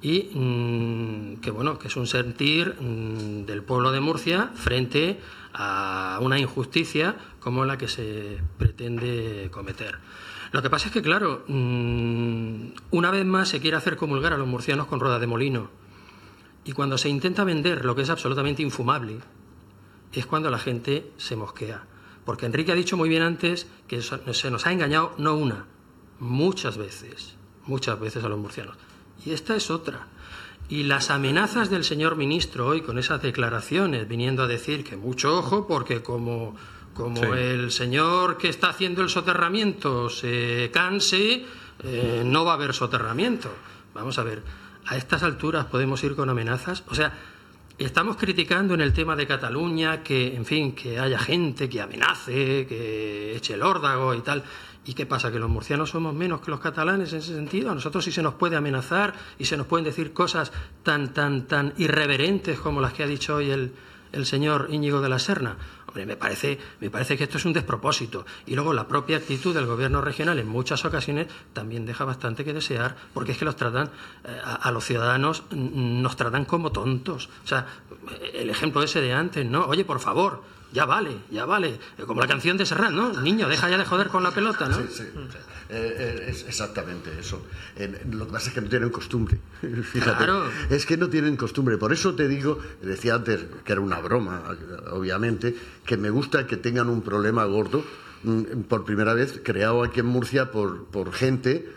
y mm, que bueno, que es un sentir mm, del pueblo de Murcia frente a una injusticia como la que se pretende cometer. Lo que pasa es que, claro, mm, una vez más se quiere hacer comulgar a los murcianos con ruedas de molino y cuando se intenta vender lo que es absolutamente infumable, es cuando la gente se mosquea. Porque Enrique ha dicho muy bien antes que se nos ha engañado no una, muchas veces, muchas veces a los murcianos. Y esta es otra. Y las amenazas del señor ministro hoy con esas declaraciones viniendo a decir que mucho ojo porque como, como el señor que está haciendo el soterramiento se canse, eh, no va a haber soterramiento. Vamos a ver a estas alturas podemos ir con amenazas. O sea, estamos criticando en el tema de Cataluña que, en fin, que haya gente que amenace, que eche el órdago y tal. ¿Y qué pasa? ¿Que los murcianos somos menos que los catalanes en ese sentido? A nosotros sí se nos puede amenazar y se nos pueden decir cosas tan, tan, tan irreverentes como las que ha dicho hoy el, el señor Íñigo de la Serna. Hombre, me parece, me parece que esto es un despropósito. Y luego la propia actitud del gobierno regional en muchas ocasiones también deja bastante que desear, porque es que los tratan, eh, a, los ciudadanos nos tratan como tontos. O sea, el ejemplo ese de antes, ¿no? Oye, por favor, ya vale, ya vale. Como la canción de Serrat, ¿no? Niño, deja ya de joder con la pelota, ¿no? Sí, sí. Eh, eh, es exactamente eso. lo que pasa es que no tienen costumbre. Fíjate. Claro. Es que no tienen costumbre. Por eso te digo, decía antes que era una broma, obviamente, que me gusta que tengan un problema gordo mm, por primera vez creado aquí en Murcia por, por gente,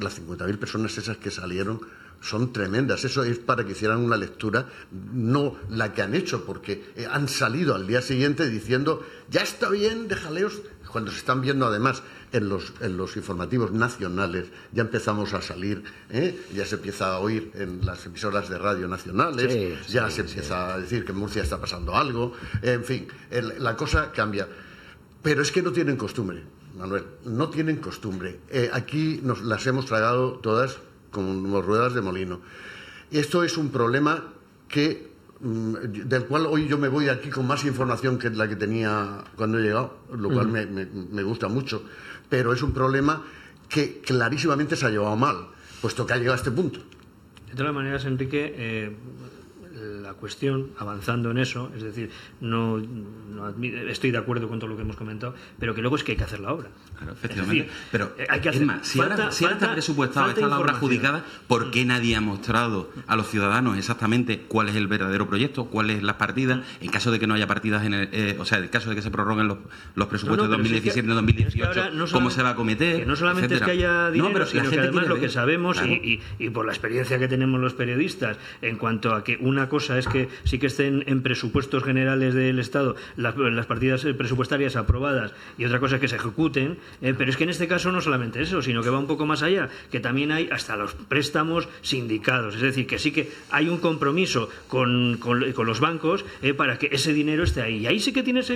las 50.000 personas esas que salieron son tremendas. Eso es para que hicieran una lectura, no la que han hecho, porque eh, han salido al día siguiente diciendo, ya está bien, déjaleos, cuando se están viendo además en los, en los informativos nacionales, ya empezamos a salir, ¿eh? ya se empieza a oír en las emisoras de radio nacionales, ya se empieza a decir que en Murcia está pasando algo, en fin, la cosa cambia. Pero es que no tienen costumbre, Manuel, no tienen costumbre. Eh, aquí nos las hemos tragado todas como ruedas de molino. Esto es un problema que mm, del cual hoy yo me voy aquí con más información que la que tenía cuando he llegado, lo cual me, gusta mucho, pero es un problema que clarísimamente se ha llevado mal, puesto que ha llegado a este punto. De todas maneras, Enrique, eh, la cuestión, avanzando en eso, es decir, no, estoy de acuerdo con todo lo que hemos comentado, pero que luego es que hay que hacer la obra. Claro, efectivamente. pero eh, hay que hacer, es más, si, ahora, está presupuestado, está la obra adjudicada, ¿por qué nadie ha mostrado a los ciudadanos exactamente cuál es el verdadero proyecto, cuáles las partidas, en caso de que no haya partidas, en el, eh, o sea, en caso de que se prorroguen los, los presupuestos de 2017 y 2018, cómo se va a cometer? no solamente es que haya dinero, pero sino que además lo que sabemos y, y por la experiencia que tenemos los periodistas en cuanto a que una cosa es que sí que estén en presupuestos generales del Estado las, partidas presupuestarias aprobadas y otra cosa es que se ejecuten, eh, pero es que en este caso no solamente eso, sino que va un poco más allá, que también hay hasta los préstamos sindicados, es decir, que sí que hay un compromiso con, con, los bancos eh, para que ese dinero esté ahí. Y ahí sí que tienes,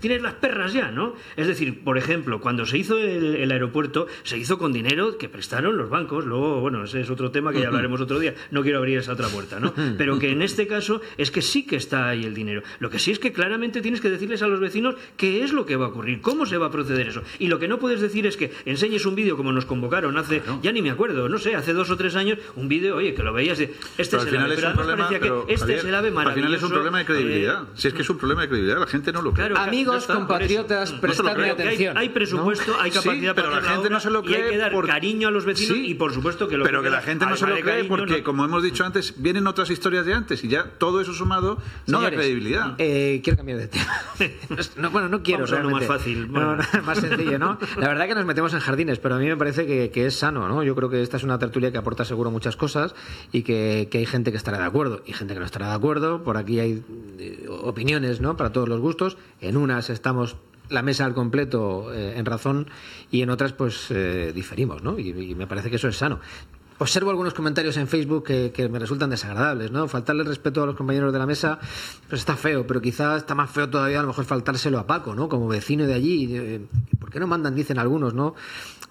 tienes las perras ya, ¿no? Es decir, por ejemplo, cuando se hizo el, el aeropuerto, se hizo con dinero que prestaron los bancos, luego, bueno, ese es otro tema que ya hablaremos otro día, no quiero abrir esa otra puerta, ¿no? Pero que en este caso es que sí que está ahí el dinero. Lo que sí es que claramente tienes que decirles a los vecinos qué es lo que va a ocurrir, cómo se va a proceder eso. Y lo que no puedes decir es que enseñes un vídeo como nos convocaron hace, ya ni me acuerdo, no sé, hace dos o tres años, un vídeo, oye, que lo veías de, este es el ave, pero parecía que este es el ave maravilloso. Al final es un problema de credibilidad. Eh, si es que es un problema de credibilidad, la gente no lo cree. Amigos, compatriotas, prestadme atención. Hay, presupuesto, hay capacidad pero para la gente no se lo cree. Y hay que dar cariño a los vecinos y por supuesto que lo Pero que la gente no se lo cree porque, como hemos dicho antes, vienen otras historias de antes y ya todo eso sumado no da credibilidad. Eh, quiero cambiar de tema. bueno, no quiero. Vamos más fácil. más sencillo, ¿no? La verdad que nos metemos en jardines, pero a mí me parece que, es sano, ¿no? Yo creo que esta es una tertulia que aporta seguro muchas cosas y que, hay gente que estará de acuerdo y gente que no estará de acuerdo. Por aquí hay eh, opiniones, ¿no? Para todos los gustos. En unas estamos la mesa al completo eh, en razón y en otras pues diferimos, ¿no? y, me parece que eso es sano. Observo algunos comentarios en Facebook que, me resultan desagradables, ¿no? Faltarle respeto a los compañeros de la mesa, pues está feo, pero quizás está más feo todavía a lo mejor faltárselo a Paco, ¿no? Como vecino de allí. Eh, ¿Por qué no mandan? Dicen algunos, ¿no?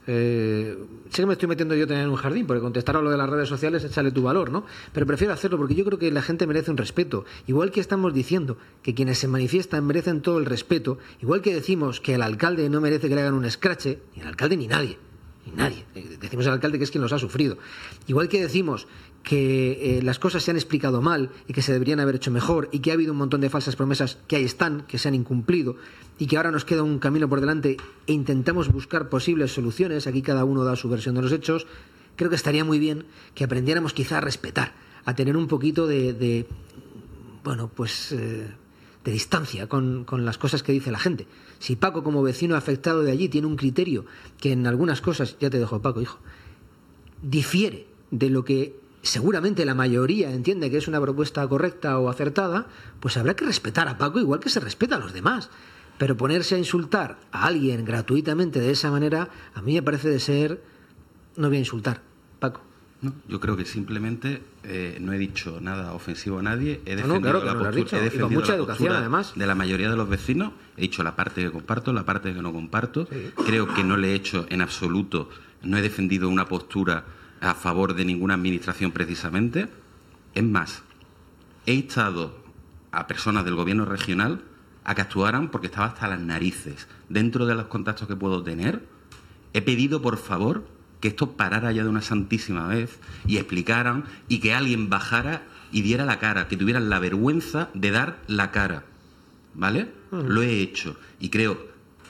Eh, sé que me estoy metiendo yo tener un jardín, porque contestar a lo de las redes sociales, échale tu valor, ¿no? Pero prefiero hacerlo porque yo creo que la gente merece un respeto. Igual que estamos diciendo que quienes se manifiestan merecen todo el respeto, igual que decimos que el alcalde no merece que le hagan un escrache, ni el alcalde ni nadie nadie. Eh, decimos al alcalde que es quien los ha sufrido. Igual que decimos que eh, las cosas se han explicado mal y que se deberían haber hecho mejor y que ha habido un montón de falsas promesas que ahí están, que se han incumplido y que ahora nos queda un camino por delante e intentamos buscar posibles soluciones, aquí cada uno da su versión de los hechos, creo que estaría muy bien que aprendiéramos quizá a respetar, a tener un poquito de, bueno, pues eh, de distancia con las cosas que dice la gente. Si Paco, como vecino afectado de allí, tiene un criterio que en algunas cosas, ya te dejo Paco, hijo, difiere de lo que seguramente la mayoría entiende que es una propuesta correcta o acertada, pues habrá que respetar a Paco igual que se respeta a los demás. Pero ponerse a insultar a alguien gratuitamente de esa manera, a mí me parece de ser... No voy a insultar. No, yo creo que simplemente eh, no he dicho nada ofensivo a nadie. He defendido la postura, he defendido mucha educación, además. de la mayoría de los vecinos. He dicho la parte que comparto, la parte que no comparto. Creo que no le he hecho en absoluto, no he defendido una postura a favor de ninguna administración precisamente. Es más, he instado a personas del gobierno regional a que actuaran porque estaba hasta las narices. Dentro de los contactos que puedo tener, he pedido por favor que esto parara ya de una santísima vez y explicaran y que alguien bajara y diera la cara, que tuvieran la vergüenza de dar la cara. ¿vale? Lo he hecho y creo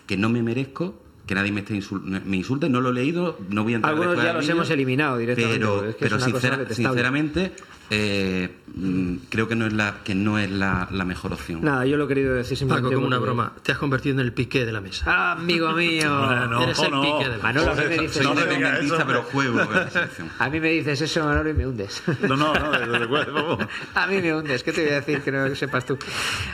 que no me merezco que nadie me, esté me insulte, no lo he leído, no voy a entrar Algunos ya los hemos eliminado directamente. Pero, pero sinceramente, eh, mm, creo que no es la que no es la, mejor opción. Nada, yo lo he querido decir simplemente. Paco, como una broma, te has convertido en el piqué de la mesa. Ah, amigo mío. no, Eres el piqué de la mesa. Manolo, me dices, no pero juego A mí me dices eso, Manolo, y me hundes. No, no, no, desde A mí me hundes, ¿qué te voy a decir que no sepas tú?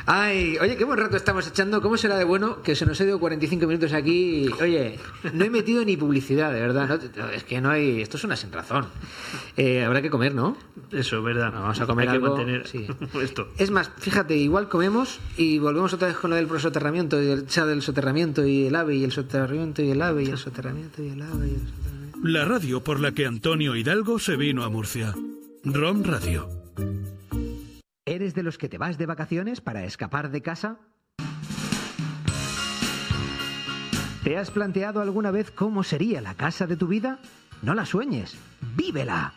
Ay, oye, qué buen rato estamos echando. ¿Cómo será de bueno que se nos ha ido 45 minutos aquí? Oye, no he metido ni publicidad, de verdad. es que no hay. Esto es una sin razón. Eh, habrá que comer, ¿no? Eso, verdad. Vamos a comer algo. esto. Es más, fíjate, igual comemos y volvemos otra vez con lo del soterramiento y el chat del soterramiento y el ave y el soterramiento y el ave y el soterramiento y el ave y el soterramiento. La radio por la que Antonio Hidalgo se vino a Murcia. ROM Radio. ¿Eres de los que te vas de vacaciones para escapar de casa? ¿Te has planteado alguna vez cómo sería la casa de tu vida? No la sueñes, vívela.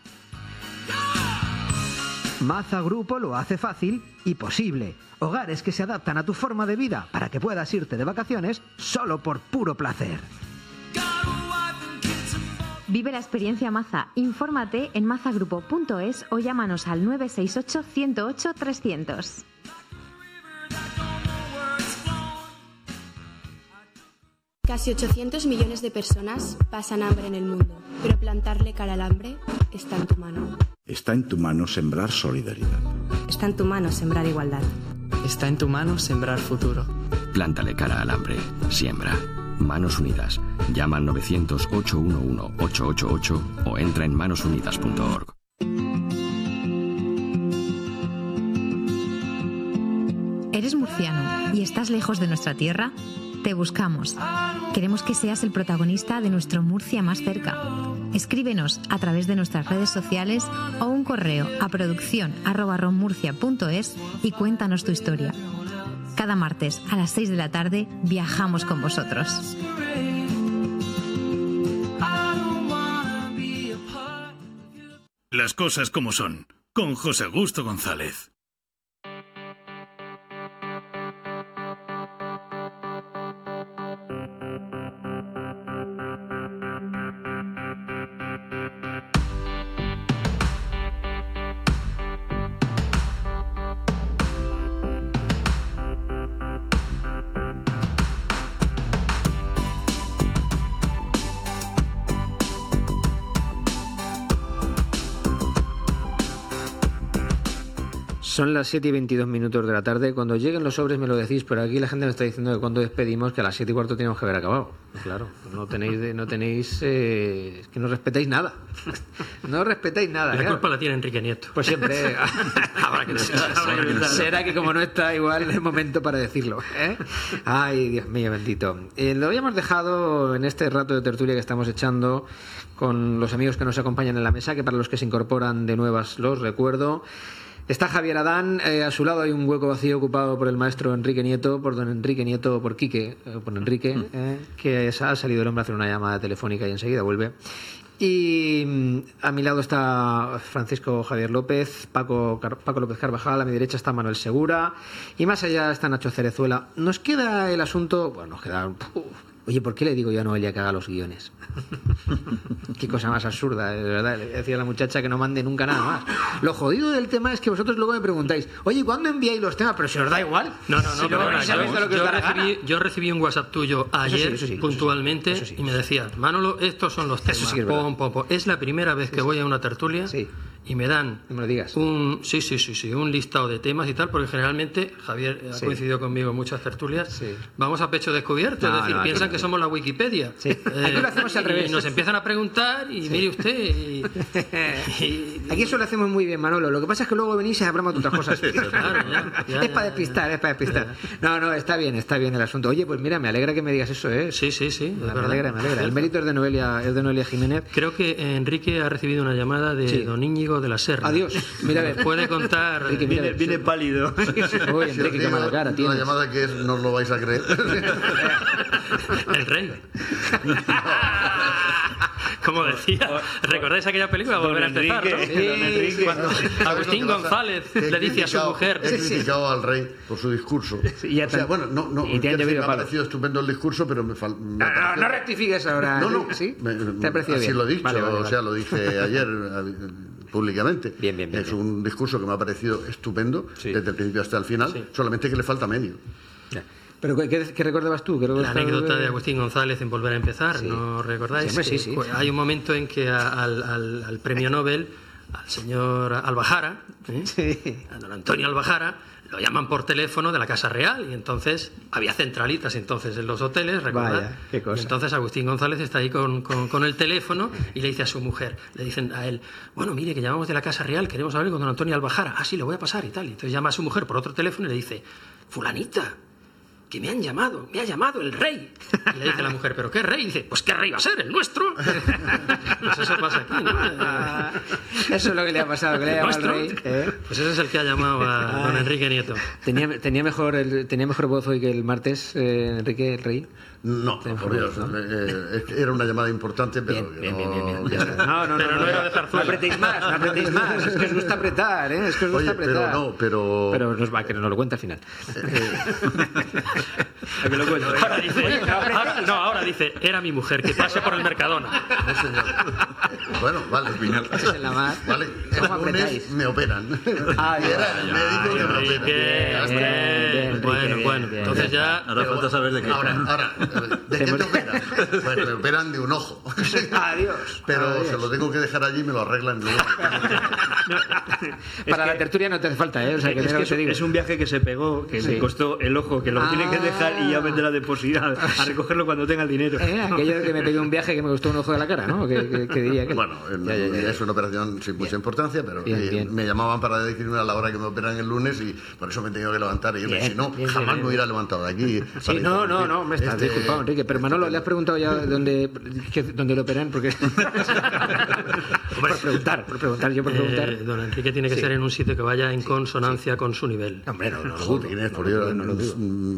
Maza Grupo lo hace fácil y posible. Hogares que se adaptan a tu forma de vida para que puedas irte de vacaciones solo por puro placer. Vive la experiencia Maza. Infórmate en mazagrupo.es o llámanos al 968 108 300. Casi 800 millones de personas pasan hambre en el mundo, pero plantarle cara al hambre está en tu mano. Está en tu mano sembrar solidaridad. Está en tu mano sembrar igualdad. Está en tu mano sembrar futuro. Plántale cara al hambre. Siembra. Manos Unidas. Llama al 900-811-888 o entra en manosunidas.org. ¿Eres murciano y estás lejos de nuestra tierra? Te buscamos. Queremos que seas el protagonista de nuestro Murcia más cerca. Escríbenos a través de nuestras redes sociales o un correo a producción y cuéntanos tu historia. Cada martes a las 6 de la tarde viajamos con vosotros. Las cosas como son, con José Augusto González. Son las 7 y 22 minutos de la tarde. Cuando lleguen los sobres me lo decís, pero aquí la gente me está diciendo que cuando despedimos que a las 7 y cuarto tenemos que haber acabado. Claro, no tenéis, no tenéis, eh, que no respetáis nada. no respetáis nada. La culpa la tiene Enrique Nieto. Pues siempre. será que como no está igual es el momento para decirlo. ¿eh? Ay, Dios mío, bendito. Eh, lo habíamos dejado en este rato de tertulia que estamos echando con los amigos que nos acompañan en la mesa, que para los que se incorporan de nuevas los recuerdo. Está Javier Adán, eh, a su lado hay un hueco vacío ocupado por el maestro Enrique Nieto, por don Enrique Nieto, por Quique, eh, por Enrique, mm. eh, que ha salido el hombre a hacer una llamada telefónica y enseguida vuelve. Y mm, a mi lado está Francisco Javier López, Paco, Paco López Carvajal, a mi derecha está Manuel Segura y más allá está Nacho Cerezuela. Nos queda el asunto, bueno, nos queda Oye, ¿por qué le digo yo a Noelia que haga los guiones? Qué cosa más absurda, de verdad. Le decía a la muchacha que no mande nunca nada más. Lo jodido del tema es que vosotros luego me preguntáis, oye, ¿cuándo enviáis los temas? Pero si os da igual. No, no, no, yo, recibí, yo, recibí, un WhatsApp tuyo ayer puntualmente y me decía, Manolo, estos son los temas. Es, es la primera vez que voy a una tertulia y me dan un sí sí sí sí un listado de temas y tal porque generalmente Javier ha coincidido conmigo en muchas tertulias. Vamos a pecho descubierto es decir piensan que somos la Wikipedia. Eh, aquí lo hacemos al revés. y nos empiezan a preguntar y mire usted aquí eso lo hacemos muy bien Manolo. Lo que pasa es que luego venís y hablamos de otras cosas. Es para despistar es para despistar. No no está bien está bien el asunto. Oye pues mira me alegra que me digas eso ¿eh? sí sí sí me alegra me alegra. El mérito es de Noelia es de Noelia Jiménez. Creo que Enrique ha recibido una llamada de don Íñigo de la Serra. Adiós. Mira, puede contar. viene, pálido. Uy, Enrique, qué mala cara Una llamada que es, no os lo vais a creer. El rey. como decía, ¿recordáis aquella película? Volver a empezar, Sí, Cuando Agustín González le dice a su mujer... He criticado al rey por su discurso. o sea, bueno, no, no, y te me ha parecido estupendo el discurso, pero me, falta... no, no, rectifiques ahora. No, no, ¿sí? te aprecio Así lo he dicho, o sea, lo dije ayer públicamente. Bien, bien, bien, es un discurso que me ha parecido estupendo desde el principio hasta el final, solamente que le falta medio. ¿Pero qué, qué recordabas tú? la anécdota de Agustín González en Volver a Empezar, ¿no recordáis? Sí, sí, hay un momento en que al, al, premio Nobel, al señor Albajara, ¿eh? a don Antonio Albajara, lo llaman por teléfono de la Casa Real y entonces había centralitas entonces en los hoteles, ¿recuerdas? entonces Agustín González está ahí con, con, el teléfono y le dice a su mujer, le dicen a él, bueno, mire que llamamos de la Casa Real, queremos hablar con don Antonio Albajara, ah, sí, le voy a pasar y tal. Y entonces llama a su mujer por otro teléfono y le dice, fulanita, que me han llamado, me ha llamado el rey. Y le dice la mujer, ¿pero qué rey? Y dice, pues ¿qué rey va a ser? ¿El nuestro? Pues eso pasa aquí, ¿no? Eso es lo que le ha pasado, que le ha llamado al rey. ¿eh? Pues ese es el que ha llamado a don Enrique Nieto. Tenía, tenía, mejor, el, tenía mejor voz hoy que el martes, eh, Enrique, el rey. No, por Dios. Eh, era una llamada importante, pero. Bien, bien, bien, No, no, no, no, era de No apretéis más, no apretéis más. Es que os gusta apretar, ¿eh? Es que os gusta apretar. Pero no, pero. Pero nos va, que nos lo cuenta al final. que lo cuento. Ahora dice, ahora, no, ahora dice, era mi mujer, que pase por el Mercadona. Bueno, vale. Es en la mar. Vale. ¿Cómo apretáis? me operan. Ah, era el médico que me opera. Bueno, bueno. Entonces ya. Ahora falta saber de qué. Ahora, ahora. ¿De qué te operan? Pues me operan de un ojo. Adiós. Pero se lo tengo que dejar allí y me lo arreglan luego. Para la tertulia no te hace falta, ¿eh? O sea, que es, que es, es, un viaje que se pegó, que le costó el ojo, que lo tiene que dejar y ya vendrá de posibilidad a recogerlo cuando tenga el dinero. Eh, aquello que me pegué un viaje que me costó un ojo de la cara, ¿no? Que, diría que... Bueno, es una operación sin mucha importancia, pero me llamaban para decirme a la hora que me operan el lunes y por eso me he tenido que levantar y irme. Si no, jamás me hubiera levantado de aquí. Sí, no, no, no, me estás este, disculpado, Enrique. Pero Manolo, ¿le has preguntado ya dónde, dónde lo operan? Porque... por preguntar, por preguntar, yo por eh, preguntar. don Enrique tiene que ser en un sitio que vaya en consonancia con su nivel. Hombre, no, no, no,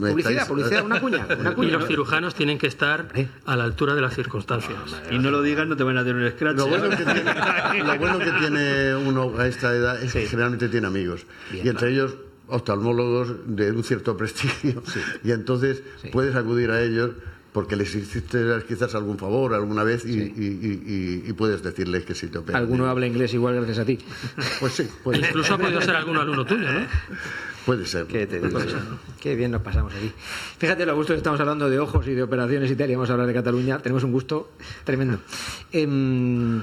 Publicidad, publicidad, una cuña, una cuña. Y los cirujanos tienen que estar a la altura de las circunstancias. y no lo digan, no te van a hacer un scratch. Lo bueno que tiene, lo bueno que tiene uno a esta edad es que generalmente tiene amigos. y entre ellos oftalmólogos de un cierto prestigio. Y entonces puedes acudir a ellos porque les hiciste quizás algún favor alguna vez y, puedes decirles que si te operan. Alguno habla inglés igual gracias a ti. Pues sí. Incluso ha podido ser algún alumno tuyo, ¿no? Puede ser. ¿Qué, te digo? Qué bien nos pasamos aquí. Fíjate lo gusto que estamos hablando de ojos y de operaciones y tal, y vamos a hablar de Cataluña. Tenemos un gusto tremendo. Em,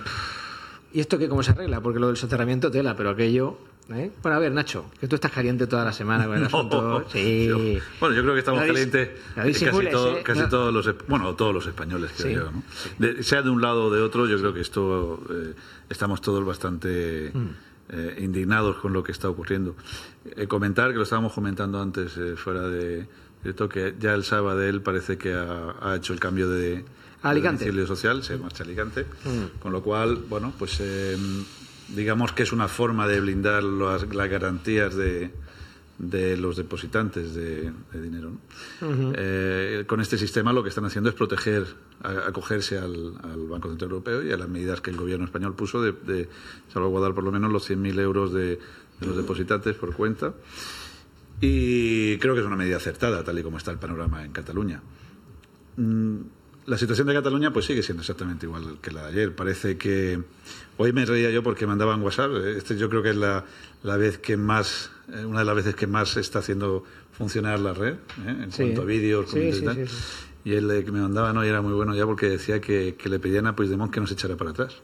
¿Y esto qué cómo se arregla? Porque lo del soterramiento tela, pero aquello ¿Eh? Bueno, a ver, Nacho, que tú estás caliente toda la semana con el asunto. Sí. bueno, yo creo que estamos calientes casi, ¿eh? casi todos los bueno, todos los españoles, creo yo. ¿no? sea de un lado o de otro, yo creo que esto eh, estamos todos bastante mm. indignados con lo que está ocurriendo. comentar, que lo estábamos comentando antes fuera de, esto, que ya el sábado él parece que ha, hecho el cambio de, Alicante. social, se marcha a Alicante, mm. con lo cual, bueno, pues digamos que es una forma de blindar las, garantías de, de, los depositantes de, dinero. Eh, con este sistema lo que están haciendo es proteger, acogerse al, Banco Central Europeo y a las medidas que el gobierno español puso de, salvaguardar por lo menos los 100.000 euros de, los depositantes por cuenta. Y creo que es una medida acertada, tal y como está el panorama en Cataluña. Mm, la situación de Cataluña pues sigue siendo exactamente igual que la de ayer. Parece que hoy me reía yo porque mandaban WhatsApp. Este yo creo que es la, la vez que más, eh, una de las veces que más está haciendo funcionar la red ¿eh? en cuanto a vídeos, sí, y tal. Y el que me mandaban hoy era muy bueno ya porque decía que, que le pedían a Puigdemont que no se echara para atrás,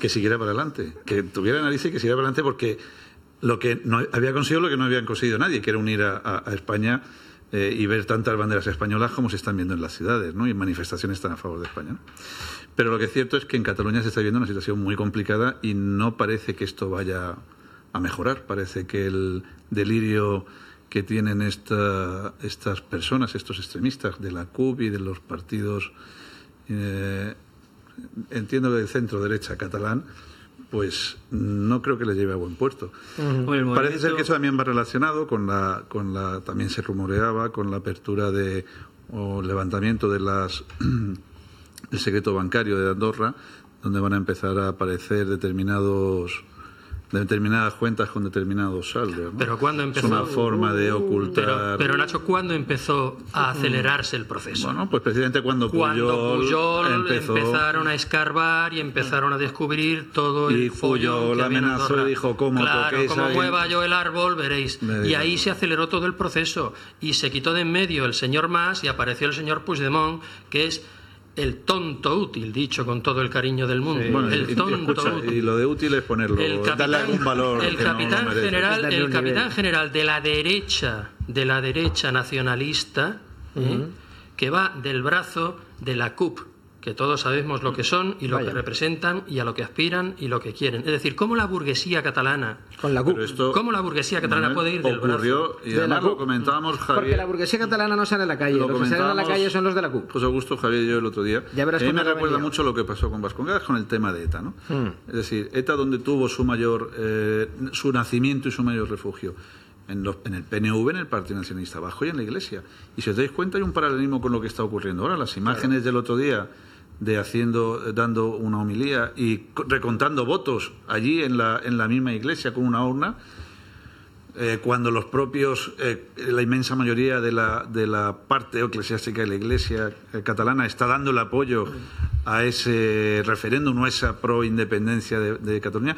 que siguiera para adelante, que tuviera narices y que siguiera para adelante porque lo que no, había conseguido lo que no habían conseguido nadie, que era unir a España eh, y ver tantas banderas españolas como se están viendo en las ciudades, ¿no? Y manifestaciones están a favor de España. Pero lo que es cierto es que en Cataluña se está viendo una situación muy complicada y no parece que esto vaya a mejorar. Parece que el delirio que tienen estas personas, estos extremistas de la CUP y de los partidos, eh, entiendo que del centro derecha catalán, pues no creo que le lleve a buen puerto. Parece ser que eso también va relacionado con la, con la, también se rumoreaba con la apertura de o levantamiento de las el secreto bancario de Andorra, donde van a empezar a aparecer determinados de determinadas cuentas con determinados saldos. Pero cuando empezó. Es una forma de ocultar. Pero, Nacho, ¿cuándo empezó a acelerarse el proceso? Bueno, pues precisamente cuando Puyol, cuando Puyol empezó... empezaron a escarbar y empezaron a descubrir todo el y Puyol amenazó y dijo cómo claro, como mueva yo el árbol veréis. Y ahí se aceleró todo el proceso y se quitó de en medio el señor Mas y apareció el señor Puigdemont, que es el tonto útil, dicho con todo el cariño del mundo. el tonto útil. Y lo de útil es ponerlo, el darle algún valor. El capitán general, el capitán general de la derecha, de la derecha nacionalista, ¿eh? que va del brazo de la CUP, que todos sabemos lo que son y lo que representan y a lo que aspiran y lo que quieren. Es decir, cómo la burguesía catalana, con la cómo la burguesía catalana puede ir del ocurrió, brazo y además lo comentábamos Javier. Porque la burguesía catalana no sale a la calle, lo los que salen a la calle son los de la CUP. José Augusto, Javier y yo el otro día. Ya a mí me recuerda mucho lo que pasó con Vascongadas con el tema de ETA, ¿no? Hmm. Es decir, ETA donde tuvo su mayor eh, su nacimiento y su mayor refugio. En, los, en, el PNV, en el Partido Nacionalista Bajo y en la Iglesia. Y si os dais cuenta hay un paralelismo con lo que está ocurriendo ahora. Las imágenes del otro día de haciendo, dando una homilía y recontando votos allí en la, en la misma iglesia con una urna, eh, cuando los propios, eh, la inmensa mayoría de la, de la parte eclesiástica de la iglesia eh, catalana está dando el apoyo a ese referéndum o a esa pro independencia de, de Cataluña,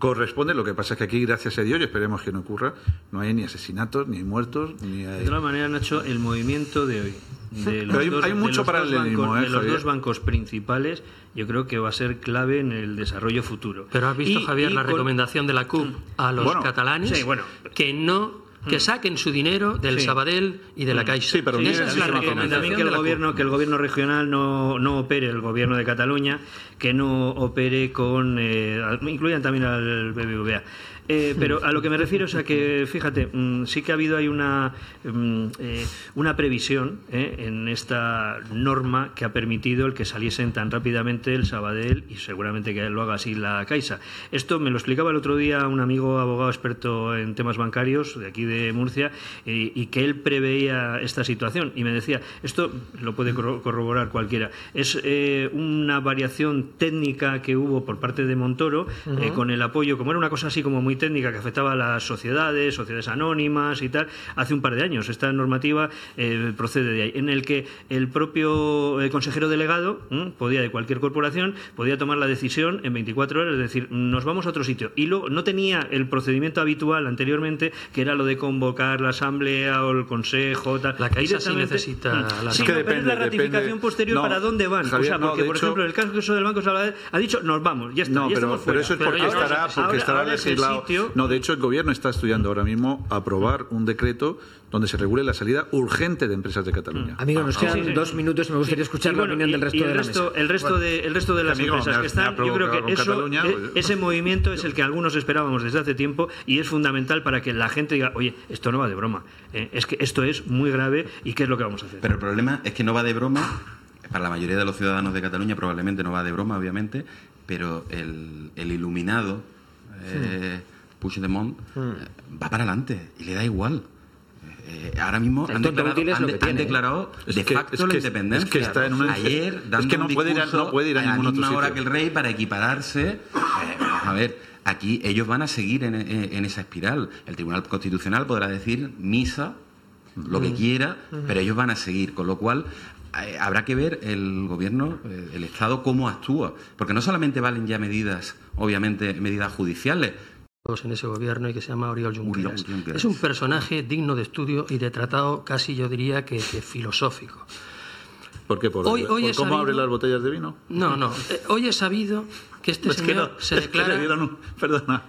corresponde. Lo que pasa es que aquí, gracias a Dios, y esperemos que no ocurra, no hay ni asesinatos, ni muertos, ni hay... De todas maneras, Nacho, el movimiento de hoy de los, hay, dos, hay mucho de los, bancos, ¿eh, de los dos bancos principales, yo creo que va a ser clave en el desarrollo futuro. Pero has visto, Y- Javier, y la con- recomendación de la CUP a los Bueno, catalanes sí, bueno. que no que saquen su dinero del Sí. Sabadell y de la Caixa. Sí, pero Sí, Esa es la también- recomendación también que el gobierno que el gobierno regional no, no opere el gobierno de Cataluña que no opere con eh, al- incluyan también al BBVA Eh, pero a lo que me refiero es a que fíjate mm, sí que ha habido ahí una mm, eh, una previsión eh, en esta norma que ha permitido el que saliesen tan rápidamente el Sabadell y seguramente que lo haga así la Caixa. Esto me lo explicaba el otro día un amigo abogado experto en temas bancarios de aquí de Murcia y, y que él preveía esta situación y me decía esto lo puede corro- corroborar cualquiera es eh, una variación técnica que hubo por parte de Montoro eh, con el apoyo como era una cosa así como muy técnica que afectaba a las sociedades sociedades anónimas y tal hace un par de años esta normativa eh, procede de ahí en el que el propio eh, consejero delegado ¿m? podía de cualquier corporación podía tomar la decisión en 24 horas es decir nos vamos a otro sitio y luego no tenía el procedimiento habitual anteriormente que era lo de convocar la asamblea o el consejo tal. La Caixa sí necesita la sí, Es que no, pero es depende, la ratificación depende. posterior No, para dónde van Javier, o sea porque por hecho- ejemplo el caso del Banco Sabadell ha dicho nos vamos ya está No, ya pero, pero eso es porque ahora- estará, porque ahora- estará ahora legislado. No, de hecho, el gobierno está estudiando ahora mismo aprobar un decreto donde se regule la salida urgente de empresas de Cataluña. Amigos, nos Ah, quedan sí, sí. dos minutos y me gustaría escuchar Y la bueno, opinión y- del resto y el de la resto, mesa. el resto de el resto de las Amigo, empresas me ha- que están yo creo que eso Cataluña, eh, pues- ese movimiento es el que algunos esperábamos desde hace tiempo y es fundamental para que la gente diga oye esto no va de broma eh, es que esto es muy grave y qué es lo que vamos a hacer Pero el problema es que no va de broma, para la mayoría de los ciudadanos de Cataluña probablemente no va de broma, obviamente, pero el, el iluminado eh, Puigdemont eh, va para adelante y le da igual. Eh, ahora mismo han declarado, es han de- que han tiene, ¿eh? declarado Es de que- facto es la independencia. es que está en una- Ayer, es dando que no un puede ir a- discurso no puede ir a ningún la otro hora que el rey para equipararse. Eh, vamos a ver, aquí ellos van a seguir en, en- en esa espiral. El Tribunal Constitucional podrá decir misa, lo que Mm. quiera, Ujú. pero ellos van a seguir. Con lo cual, eh, habrá que ver el gobierno, eh, el Estado, cómo actúa. Porque no solamente valen ya medidas, obviamente, medidas judiciales. En ese gobierno y que se llama Oriol Junqueras. Oriol Junqueras. Es un personaje digno de estudio y de tratado casi yo diría que, que filosófico. ¿Por qué? ¿Por, Hoy- por hoy he cómo sabido- abre las botellas de vino? No, no. eh, Hoy he sabido que este Es que señor no, se es que declara... le dieron un, perdona,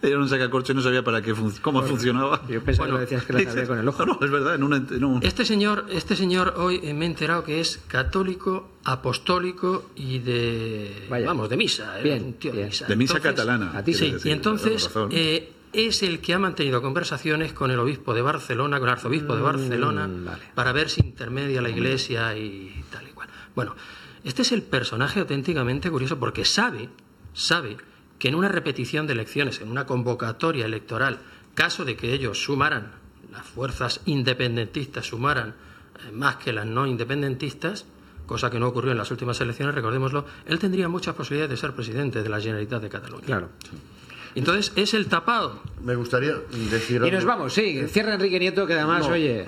le dieron un sacacorcho y no sabía para qué fun- cómo funcionaba. Yo pensaba que lo decías que la sabía con el ojo. No, es verdad, en un, en un- Este señor, este señor hoy eh, me he enterado que es católico, apostólico y de Vaya. vamos de misa, eh, Bien, un tío bien. de misa. De misa Entonces- catalana, A ti sí. decir, y entonces eh, es el que ha mantenido conversaciones con el obispo de Barcelona, con el arzobispo de Mm, Barcelona, vale. para ver si intermedia la Iglesia y tal y cual. Bueno, este es el personaje auténticamente curioso porque sabe, sabe que en una repetición de elecciones, en una convocatoria electoral, caso de que ellos sumaran, las fuerzas independentistas sumaran eh, más que las no independentistas, cosa que no ocurrió en las últimas elecciones, recordémoslo, él tendría muchas posibilidades de ser presidente de la Generalitat de Cataluña. Claro. Entonces es el tapado. Me gustaría decir. Y nos vamos, sí. Cierra Enrique Nieto, que además, oye,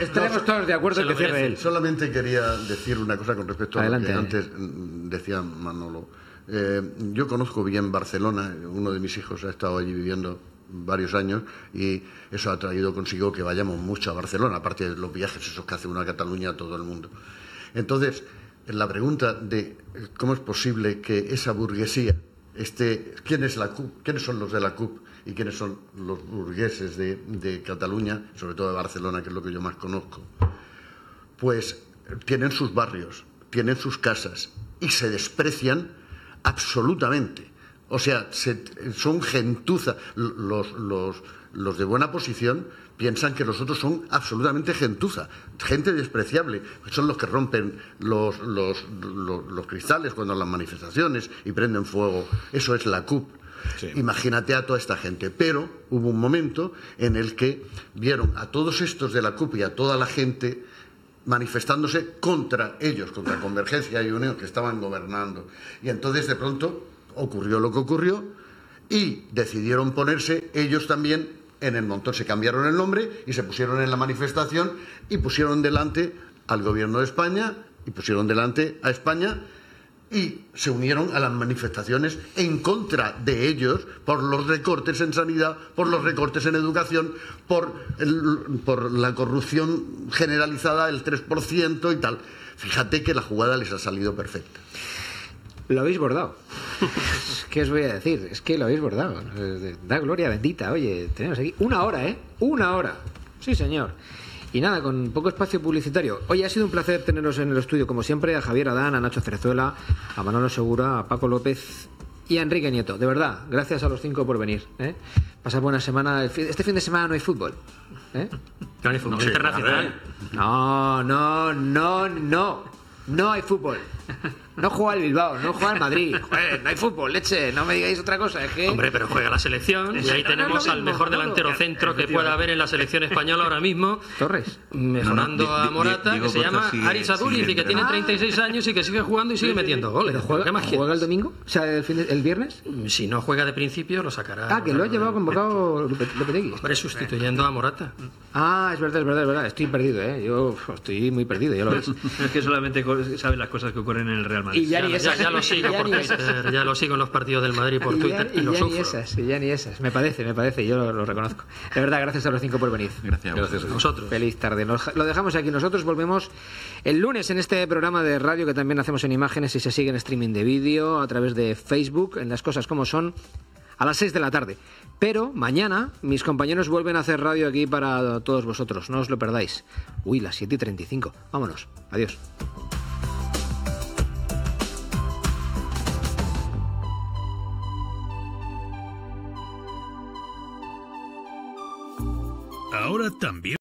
estaremos, todos, de acuerdo en que cierre él. Solamente quería decir una cosa con respecto a lo que antes decía Manolo. Eh, yo conozco bien Barcelona, uno de mis hijos ha estado allí viviendo varios años y eso ha traído consigo que vayamos mucho a Barcelona, aparte de los viajes esos que hace una Cataluña a todo el mundo. Entonces, la pregunta de cómo es posible que esa burguesía esté, ¿quién es la CUP? ¿Quiénes son los de la CUP? ¿Y quiénes son los burgueses de, Cataluña, sobre todo de Barcelona, que es lo que yo más conozco? Pues tienen sus barrios, tienen sus casas y se desprecian absolutamente. O sea, son gentuza. Los, de buena posición piensan que los otros son absolutamente gentuza, gente despreciable. Son los que rompen los, los, los cristales cuando las manifestaciones y prenden fuego. Eso es la CUP. Imagínate a toda esta gente. Pero hubo un momento en el que vieron a todos estos de la CUP y a toda la gente manifestándose contra ellos, contra Convergencia y Unión, que estaban gobernando. Y entonces de pronto ocurrió lo que ocurrió y decidieron ponerse ellos también en el montón. Se cambiaron el nombre y se pusieron en la manifestación y pusieron delante al gobierno de España y pusieron delante a España y se unieron a las manifestaciones en contra de ellos por los recortes en sanidad, por los recortes en educación, por, por la corrupción generalizada del 3% y tal. Fíjate que la jugada les ha salido perfecta. Lo habéis bordado. ¿Qué os voy a decir? Es que lo habéis bordado. Da gloria bendita. Oye, tenemos aquí una hora, ¿eh? Una hora. Sí, señor. Y nada, con poco espacio publicitario. Oye, ha sido un placer teneros en el estudio, como siempre, a Javier Adán, a Nacho Cerezuela, a Manolo Segura, a Paco López y a Enrique Nieto. De verdad, gracias a los cinco por venir. ¿eh? Pasad buena semana. Este fin de semana no hay fútbol. ¿eh? No hay fútbol internacional. No, no, no, no. No hay fútbol. No juega el Bilbao, no juega el Madrid. no hay fútbol, leche, no me digáis otra cosa. Es que... Hombre, pero juega la selección y ahí tenemos al mejor delantero centro que pueda haber en la selección española ahora mismo. Torres. Mejorando a Morata, que se llama Aris y que tiene 36 años y que sigue jugando y sigue metiendo goles. juega, más ¿Juega el domingo? O sea, el, viernes. Si no juega de principio, lo sacará. Ah, que lo ha llevado convocado Lopetegui. Hombre, sustituyendo a Morata. Ah, es verdad, es verdad, es verdad. Estoy perdido, ¿eh? Yo estoy muy perdido, ya lo ves. es que solamente sabes las cosas que ocurren en el Real Madrid. Y ya, ni esas, ya, lo sigo por Twitter, ya lo sigo en los partidos del Madrid por Twitter y, y ya ni esas, y ya ni esas. Me parece, me parece, yo lo, reconozco. De verdad, gracias a los cinco por venir. Gracias, gracias a vosotros. Feliz tarde. lo dejamos aquí. Nosotros volvemos el lunes en este programa de radio que también hacemos en imágenes y se sigue en streaming de vídeo a través de Facebook, en las cosas como son, a las 6 de la tarde. Pero mañana mis compañeros vuelven a hacer radio aquí para todos vosotros. No os lo perdáis. Uy, las 7 y 35. Vámonos. Adiós. Ahora también.